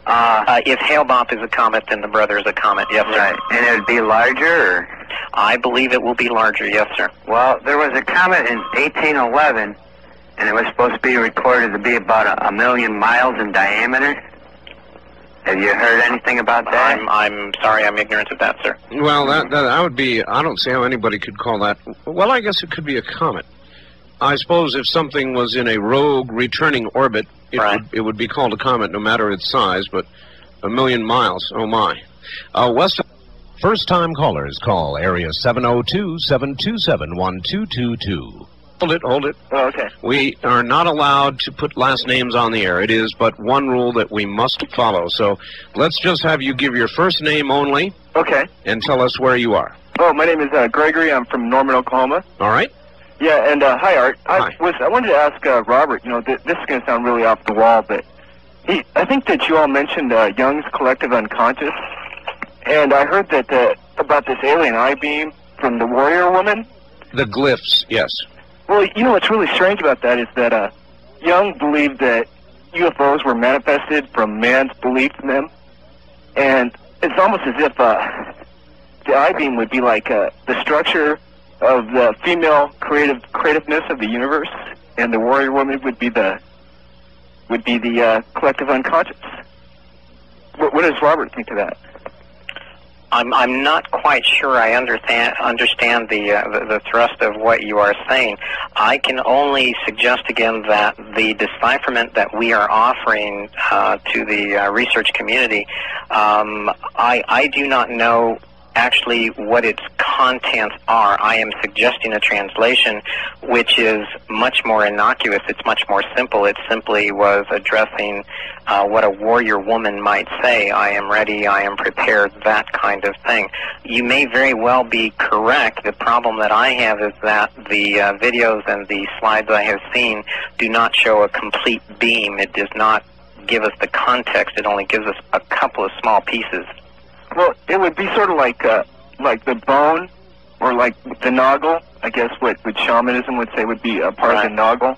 Uh, if Hale-Bopp is a comet, then the brother is a comet. Yes, sir. Right. And it would be larger, or? I believe it will be larger. Yes, sir. Well, there was a comet in 1811, and it was supposed to be recorded to be about a, a million miles in diameter. Have you heard anything about that? I'm I'm sorry, I'm ignorant of that, sir. Well, that, that that would be. I don't see how anybody could call that. Well, I guess it could be a comet. I suppose if something was in a rogue returning orbit, it would it would be called a comet, no matter its size. But a million miles, oh my! Uh, West. First time callers call area 702 727 1222. Hold it, hold it. Oh, okay. We are not allowed to put last names on the air. It is but one rule that we must follow. So let's just have you give your first name only Okay. and tell us where you are. Oh, my name is uh, Gregory. I'm from Norman, Oklahoma. All right? Yeah, and uh, hi, Art. I was I wanted to ask uh, Robert. You know, th- this is going to sound really off the wall, but he, I think that you all mentioned uh, Jung's collective unconscious, and I heard that uh, about this alien I beam from the Warrior Woman. The glyphs, yes. Well, you know what's really strange about that is that uh, Jung believed that UFOs were manifested from man's belief in them, and it's almost as if uh, the I beam would be like uh, the structure of the female creative creativeness of the universe, and the warrior woman would be the would be the uh, collective unconscious. What, what does Robert think of that? I'm I'm not quite sure I understand understand the, uh, the the thrust of what you are saying. I can only suggest again that the decipherment that we are offering uh, to the uh, research community, um, I I do not know actually what its contents are. I am suggesting a translation which is much more innocuous. It's much more simple. It simply was addressing uh, what a warrior woman might say. I am ready. I am prepared. That kind of thing. You may very well be correct. The problem that I have is that the uh, videos and the slides I have seen do not show a complete beam. It does not give us the context. It only gives us a couple of small pieces. Well, it would be sort of like uh, like the bone, or like the noggle. I guess what what shamanism would say would be a part of the noggle.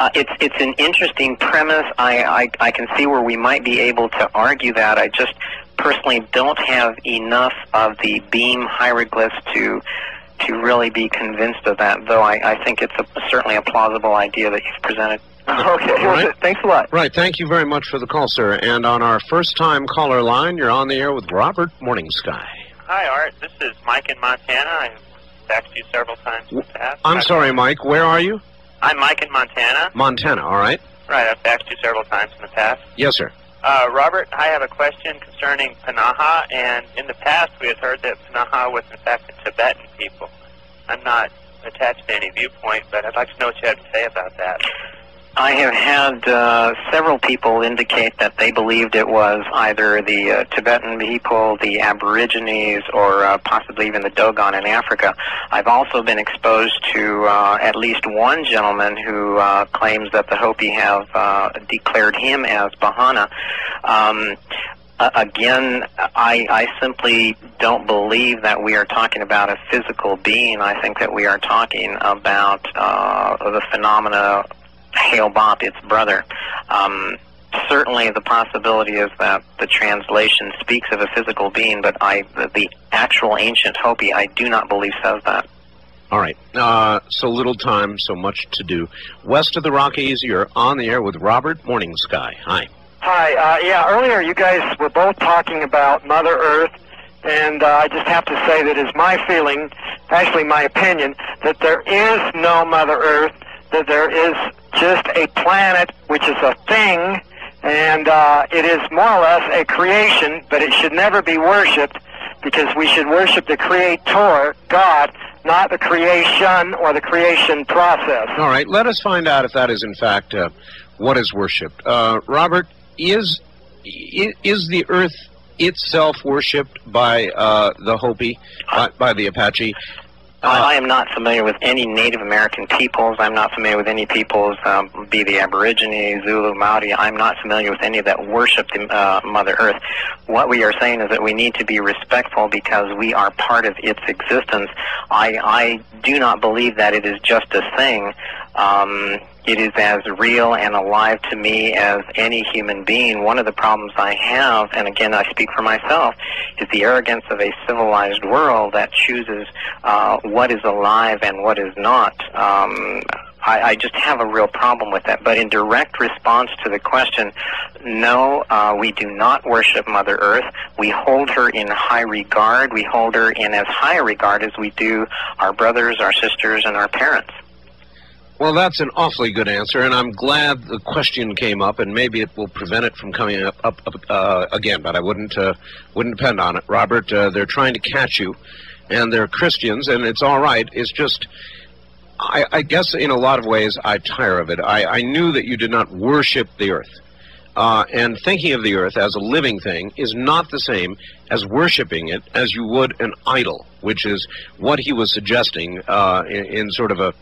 Uh, it's it's an interesting premise. I, I I can see where we might be able to argue that. I just personally don't have enough of the beam hieroglyphs to to really be convinced of that. Though I, I think it's a, certainly a plausible idea that you've presented. Okay, All right. thanks a lot. Right, thank you very much for the call, sir. And on our first time caller line, you're on the air with Robert Morning Sky. Hi, Art. This is Mike in Montana. I've faxed you several times in the past. I'm sorry, Mike, where are you? I'm Mike in Montana. Montana, all right? Right, I've faxed you several times in the past. Yes, sir. Uh, Robert, I have a question concerning Bahana, and in the past we had heard that Bahana was in fact a Tibetan people. I'm not attached to any viewpoint, but I'd like to know what you have to say about that. I have had uh, several people indicate that they believed it was either the uh, Tibetan people, the Aborigines, or uh, possibly even the Dogon in Africa. I've also been exposed to uh, at least one gentleman who uh, claims that the Hopi have uh, declared him as Bahana. Um, uh, again, I, I simply don't believe that we are talking about a physical being. I think that we are talking about uh, the phenomena Hale Bopp, its brother. Um, certainly the possibility is that the translation speaks of a physical being, but I, the, the actual ancient Hopi, I do not believe says that. All right. Uh, so little time, so much to do. West of the Rockies, you're on the air with Robert Morning Sky. Hi. Hi. Uh, yeah, earlier you guys were both talking about Mother Earth, and uh, I just have to say that it's my feeling, actually my opinion, that there is no Mother Earth, that there is just a planet which is a thing, and uh, it is more or less a creation, but it should never be worshipped because we should worship the Creator, God, not the creation or the creation process. All right. Let us find out if that is in fact uh, what is worshipped. Uh, Robert, is is the Earth itself worshipped by uh, the Hopi, by, by the Apache? I, I am not familiar with any Native American peoples. I'm not familiar with any peoples, um, be the Aborigine, Zulu, Maori. I'm not familiar with any that worship the uh, Mother Earth. What we are saying is that we need to be respectful because we are part of its existence. I, I do not believe that it is just a thing. Um, it is as real and alive to me as any human being. One of the problems I have, and again I speak for myself, is the arrogance of a civilized world that chooses uh, what is alive and what is not. Um, I, I just have a real problem with that. But in direct response to the question, no, uh, we do not worship Mother Earth. We hold her in high regard. We hold her in as high regard as we do our brothers, our sisters, and our parents. Well, that's an awfully good answer, and I'm glad the question came up, and maybe it will prevent it from coming up, up, uh, again. But I wouldn't uh, wouldn't depend on it, Robert. Uh, they're trying to catch you, and they're Christians, and it's all right. It's just, I, I guess, in a lot of ways, I tire of it. I, I knew that you did not worship the earth. Uh, and thinking of the earth as a living thing is not the same as worshiping it as you would an idol, which is what he was suggesting uh, in, in sort of a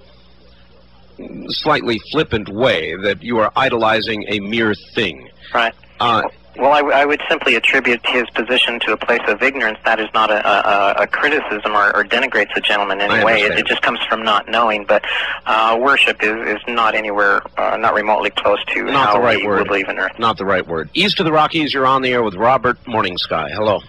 slightly flippant way that you are idolizing a mere thing. Right. Uh, Well, I, w- I would simply attribute his position to a place of ignorance. That is not a, a, a criticism or, or denigrates the gentleman in any way. It, it just comes from not knowing. But uh, worship is, is not anywhere, uh, not remotely close to not how the right we word. would believe in Earth. Not the right word. East of the Rockies, you're on the air with Robert Morning Sky. Hello.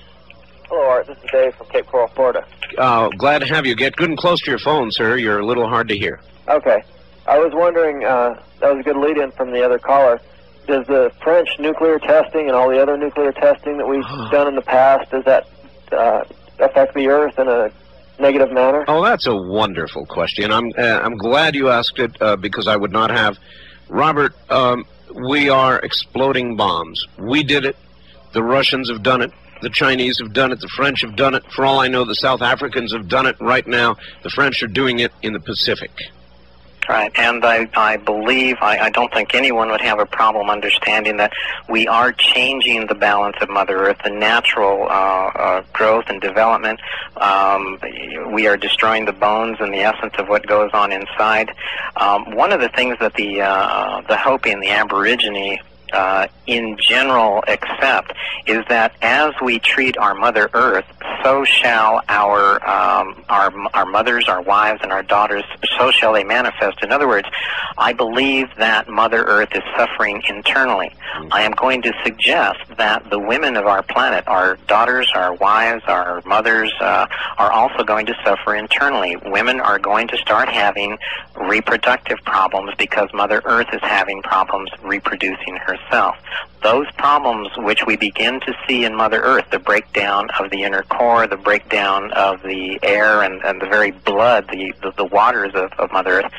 Hello, Art. This is Dave from Cape Coral, Florida. Uh, glad to have you. Get good and close to your phone, sir. You're a little hard to hear. Okay. I was wondering, uh, that was a good lead in from the other caller. Does the French nuclear testing and all the other nuclear testing that we've done in the past, does that uh, affect the Earth in a negative manner? Oh, that's a wonderful question. I'm uh, I'm glad you asked it uh, because I would not have. Robert, um, we are exploding bombs. We did it. The Russians have done it. The Chinese have done it. The French have done it. For all I know, the South Africans have done it right now. The French are doing it in the Pacific. Right, and I, I believe, I, I don't think anyone would have a problem understanding that we are changing the balance of Mother Earth, the natural uh, uh, growth and development. Um, we are destroying the bones and the essence of what goes on inside. Um, one of the things that the uh, the Hopi and the Aborigine uh, in general accept is that as we treat our Mother Earth, so shall our um, our our mothers, our wives, and our daughters. So shall they manifest. In other words, I believe that Mother Earth is suffering internally. I am going to suggest that the women of our planet, our daughters, our wives, our mothers, uh, are also going to suffer internally. Women are going to start having reproductive problems because Mother Earth is having problems reproducing herself. Those problems which we begin to see in Mother Earth, the breakdown of the inner core, the breakdown of the air and, and the very blood, the, the, the waters of, of Mother Earth,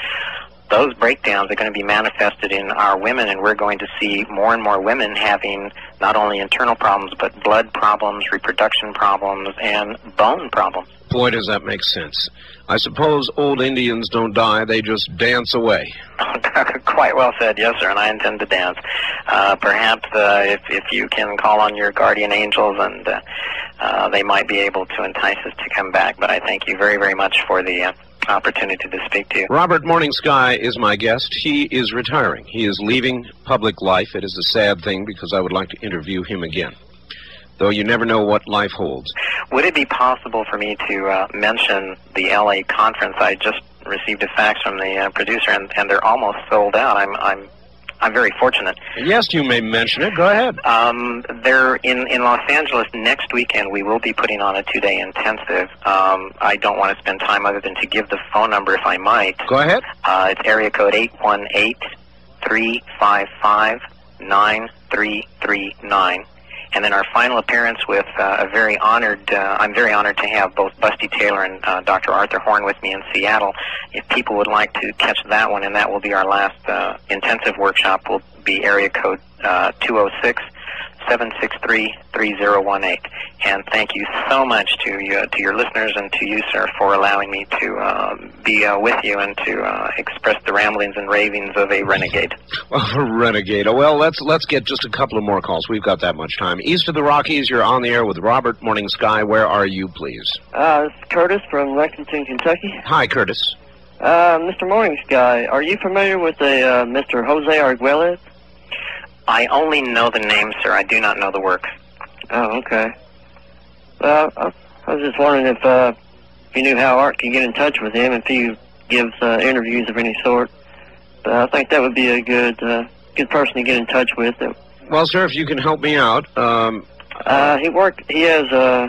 those breakdowns are going to be manifested in our women, and we're going to see more and more women having not only internal problems, but blood problems, reproduction problems, and bone problems. Boy, does that make sense. I suppose old Indians don't die, they just dance away. Quite well said, yes, sir, and I intend to dance. Uh, perhaps uh, if, if you can call on your guardian angels, and uh, uh, they might be able to entice us to come back. But I thank you very, very much for the uh, opportunity to speak to you. Robert Morning Sky is my guest. He is retiring. He is leaving public life. It is a sad thing because I would like to interview him again. Though you never know what life holds. Would it be possible for me to uh, mention the LA conference? I just received a fax from the uh, producer, and, and they're almost sold out. I'm I'm I'm very fortunate. Yes, you may mention it. Go ahead. Um, they're in, in Los Angeles next weekend. We will be putting on a two-day intensive. Um, I don't want to spend time other than to give the phone number if I might. Go ahead. Uh, it's area code eight one eight three five five nine three three nine. And then our final appearance with uh, a very honored, uh, I'm very honored to have both Busty Taylor and uh, Dr. Arthur Horn with me in Seattle. If people would like to catch that one, and that will be our last uh, intensive workshop, will be area code uh, 206 763 3018. And thank you so much to you, to your listeners and to you, sir, for allowing me to uh, be uh, with you and to uh, express the ramblings and ravings of a renegade. Well, renegade. Oh, Well, let's let's get just a couple of more calls. We've got that much time. East of the Rockies, you're on the air with Robert Morning Sky. Where are you, please? Uh, this is Curtis from Lexington, Kentucky. Hi, Curtis. Uh, Mr. Morning Sky, are you familiar with a uh, Mr. Jose Arguelles? I only know the name, sir. I do not know the work. Oh, okay. Well, I, I was just wondering if uh, you knew how Art can get in touch with him if he gives uh, interviews of any sort. But I think that would be a good uh, good person to get in touch with. Well, sir, if you can help me out, um, Uh, he worked. He has uh,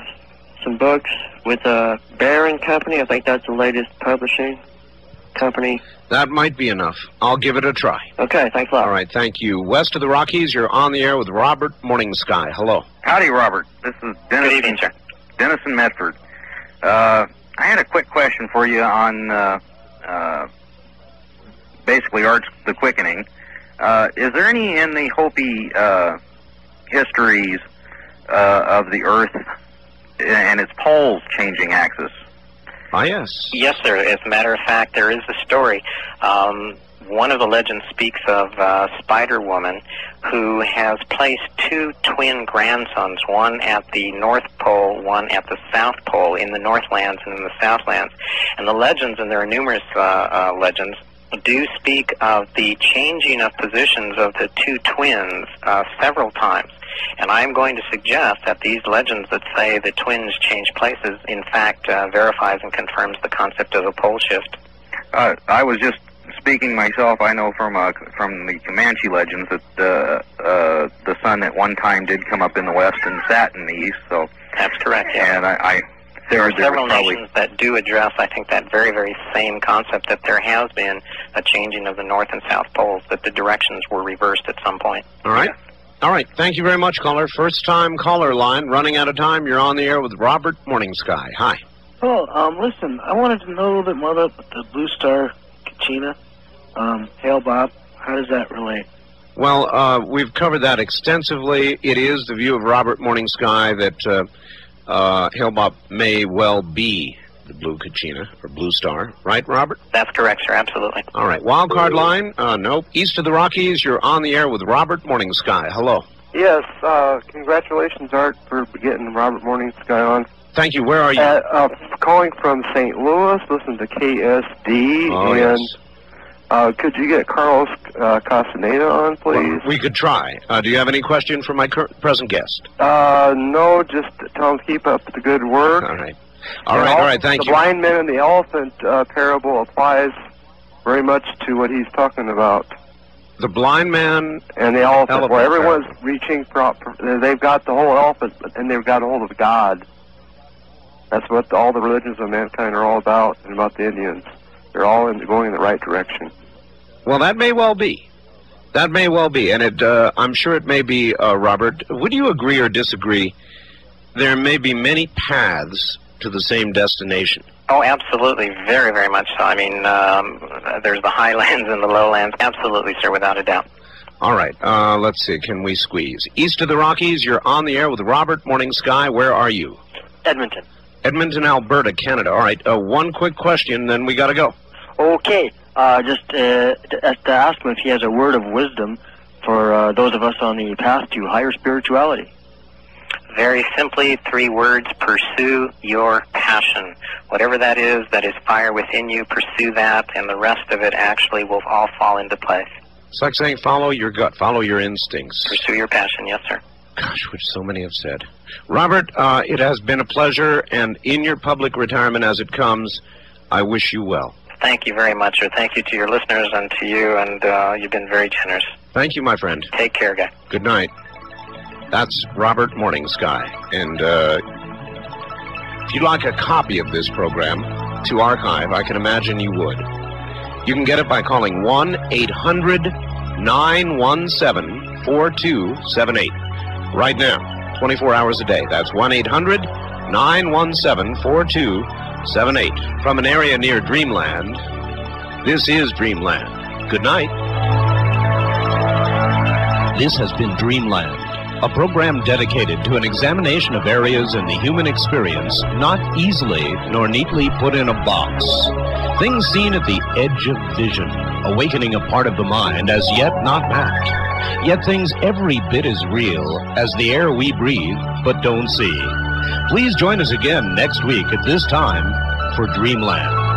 some books with uh, Baron Company. I think that's the latest publishing company. that might be enough. I'll give it a try. Okay, thanks a lot. All right, thank you. West of the Rockies, you're on the air with Robert Morning Sky. Hello. Howdy, Robert. This is Dennis. Good evening, sir. Dennis in Medford. Uh, I had a quick question for you on uh, uh, basically Art's The Quickening. Uh, is there any in the Hopi uh, histories uh, of the Earth and its poles changing axis? Ah, yes. Yes, sir. As a matter of fact, there is a story. Um, one of the legends speaks of uh, Spider Woman who has placed two twin grandsons, one at the North Pole, one at the South Pole, in the Northlands and in the Southlands. And the legends, and there are numerous uh, uh, legends, do speak of the changing of positions of the two twins uh, several times. And I'm going to suggest that these legends that say the twins change places, in fact, uh, verifies and confirms the concept of a pole shift. Uh, I was just speaking myself. I know from uh, from the Comanche legends that uh, uh, the sun at one time did come up in the west and sat in the east. So that's correct. Yeah. And I, I There are several probably nations that do address, I think, that very, very same concept that there has been a changing of the north and south poles, that the directions were reversed at some point. All right. All right. Thank you very much, caller. First time caller line. Running out of time. You're on the air with Robert Morning Sky. Hi. Oh, um, listen, I wanted to know a little bit more about the Blue Star Kachina. Um, Hale-Bopp, how does that relate? Well, uh, we've covered that extensively. It is the view of Robert Morning Sky that uh, uh, Hale-Bopp may well be the Blue Kachina or Blue Star, right, Robert? That's correct, sir. Absolutely. All right. Wild card line? Uh, nope. East of the Rockies, you're on the air with Robert Morning Sky. Hello. Yes, uh, congratulations, Art, for getting Robert Morning Sky on. Thank you. Where are you? Uh, uh, calling from St. Louis, listen to KSD, Oh, and yes. uh, could you get Carlos uh, Castaneda on, please? We could try. Uh, do you have any question for my cur- present guest? Uh, no, just tell him to keep up the good work. All right. All right, all right, thank the you. blind man and the elephant uh, parable applies very much to what he's talking about. The blind man and the elephant, elephant where everyone's reaching for, for- they've got the whole elephant, and they've got a hold of God. That's what all the religions of mankind are all about, and about the Indians. They're all in, going in the right direction. Well, that may well be. That may well be, and it. Uh, I'm sure it may be. Uh, Robert, would you agree or disagree? There may be many paths to the same destination. Oh, absolutely. Very, very much so. I mean, um, there's the highlands and the lowlands. Absolutely, sir, without a doubt. All right. Uh, let's see. Can we squeeze east of the Rockies? You're on the air with Robert Morning Sky. Where are you? Edmonton. Edmonton, Alberta, Canada. All right. Uh, one quick question, then we got to go. Okay, uh, just uh, to, uh, to ask him if he has a word of wisdom for uh, those of us on the path to higher spirituality. Very simply, three words pursue your passion. Whatever that is, that is fire within you, pursue that, and the rest of it actually will all fall into place. It's like saying follow your gut, follow your instincts. Pursue your passion, yes, sir. Gosh, which so many have said. Robert, uh, it has been a pleasure, and in your public retirement as it comes, I wish you well. Thank you very much, sir. Thank you to your listeners and to you, and uh, you've been very generous. Thank you, my friend. Take care, guy. Good night. That's Robert Morning Sky. And uh, if you'd like a copy of this program to archive, I can imagine you would. You can get it by calling 1 800 917 4278. Right now, 24 hours a day. That's 1 800 917 4278. From an area near Dreamland, this is Dreamland. Good night. This has been Dreamland, a program dedicated to an examination of areas in the human experience not easily nor neatly put in a box. Things seen at the edge of vision, awakening a part of the mind as yet not mapped. Yet things every bit as real as the air we breathe but don't see. Please join us again next week at this time for Dreamland.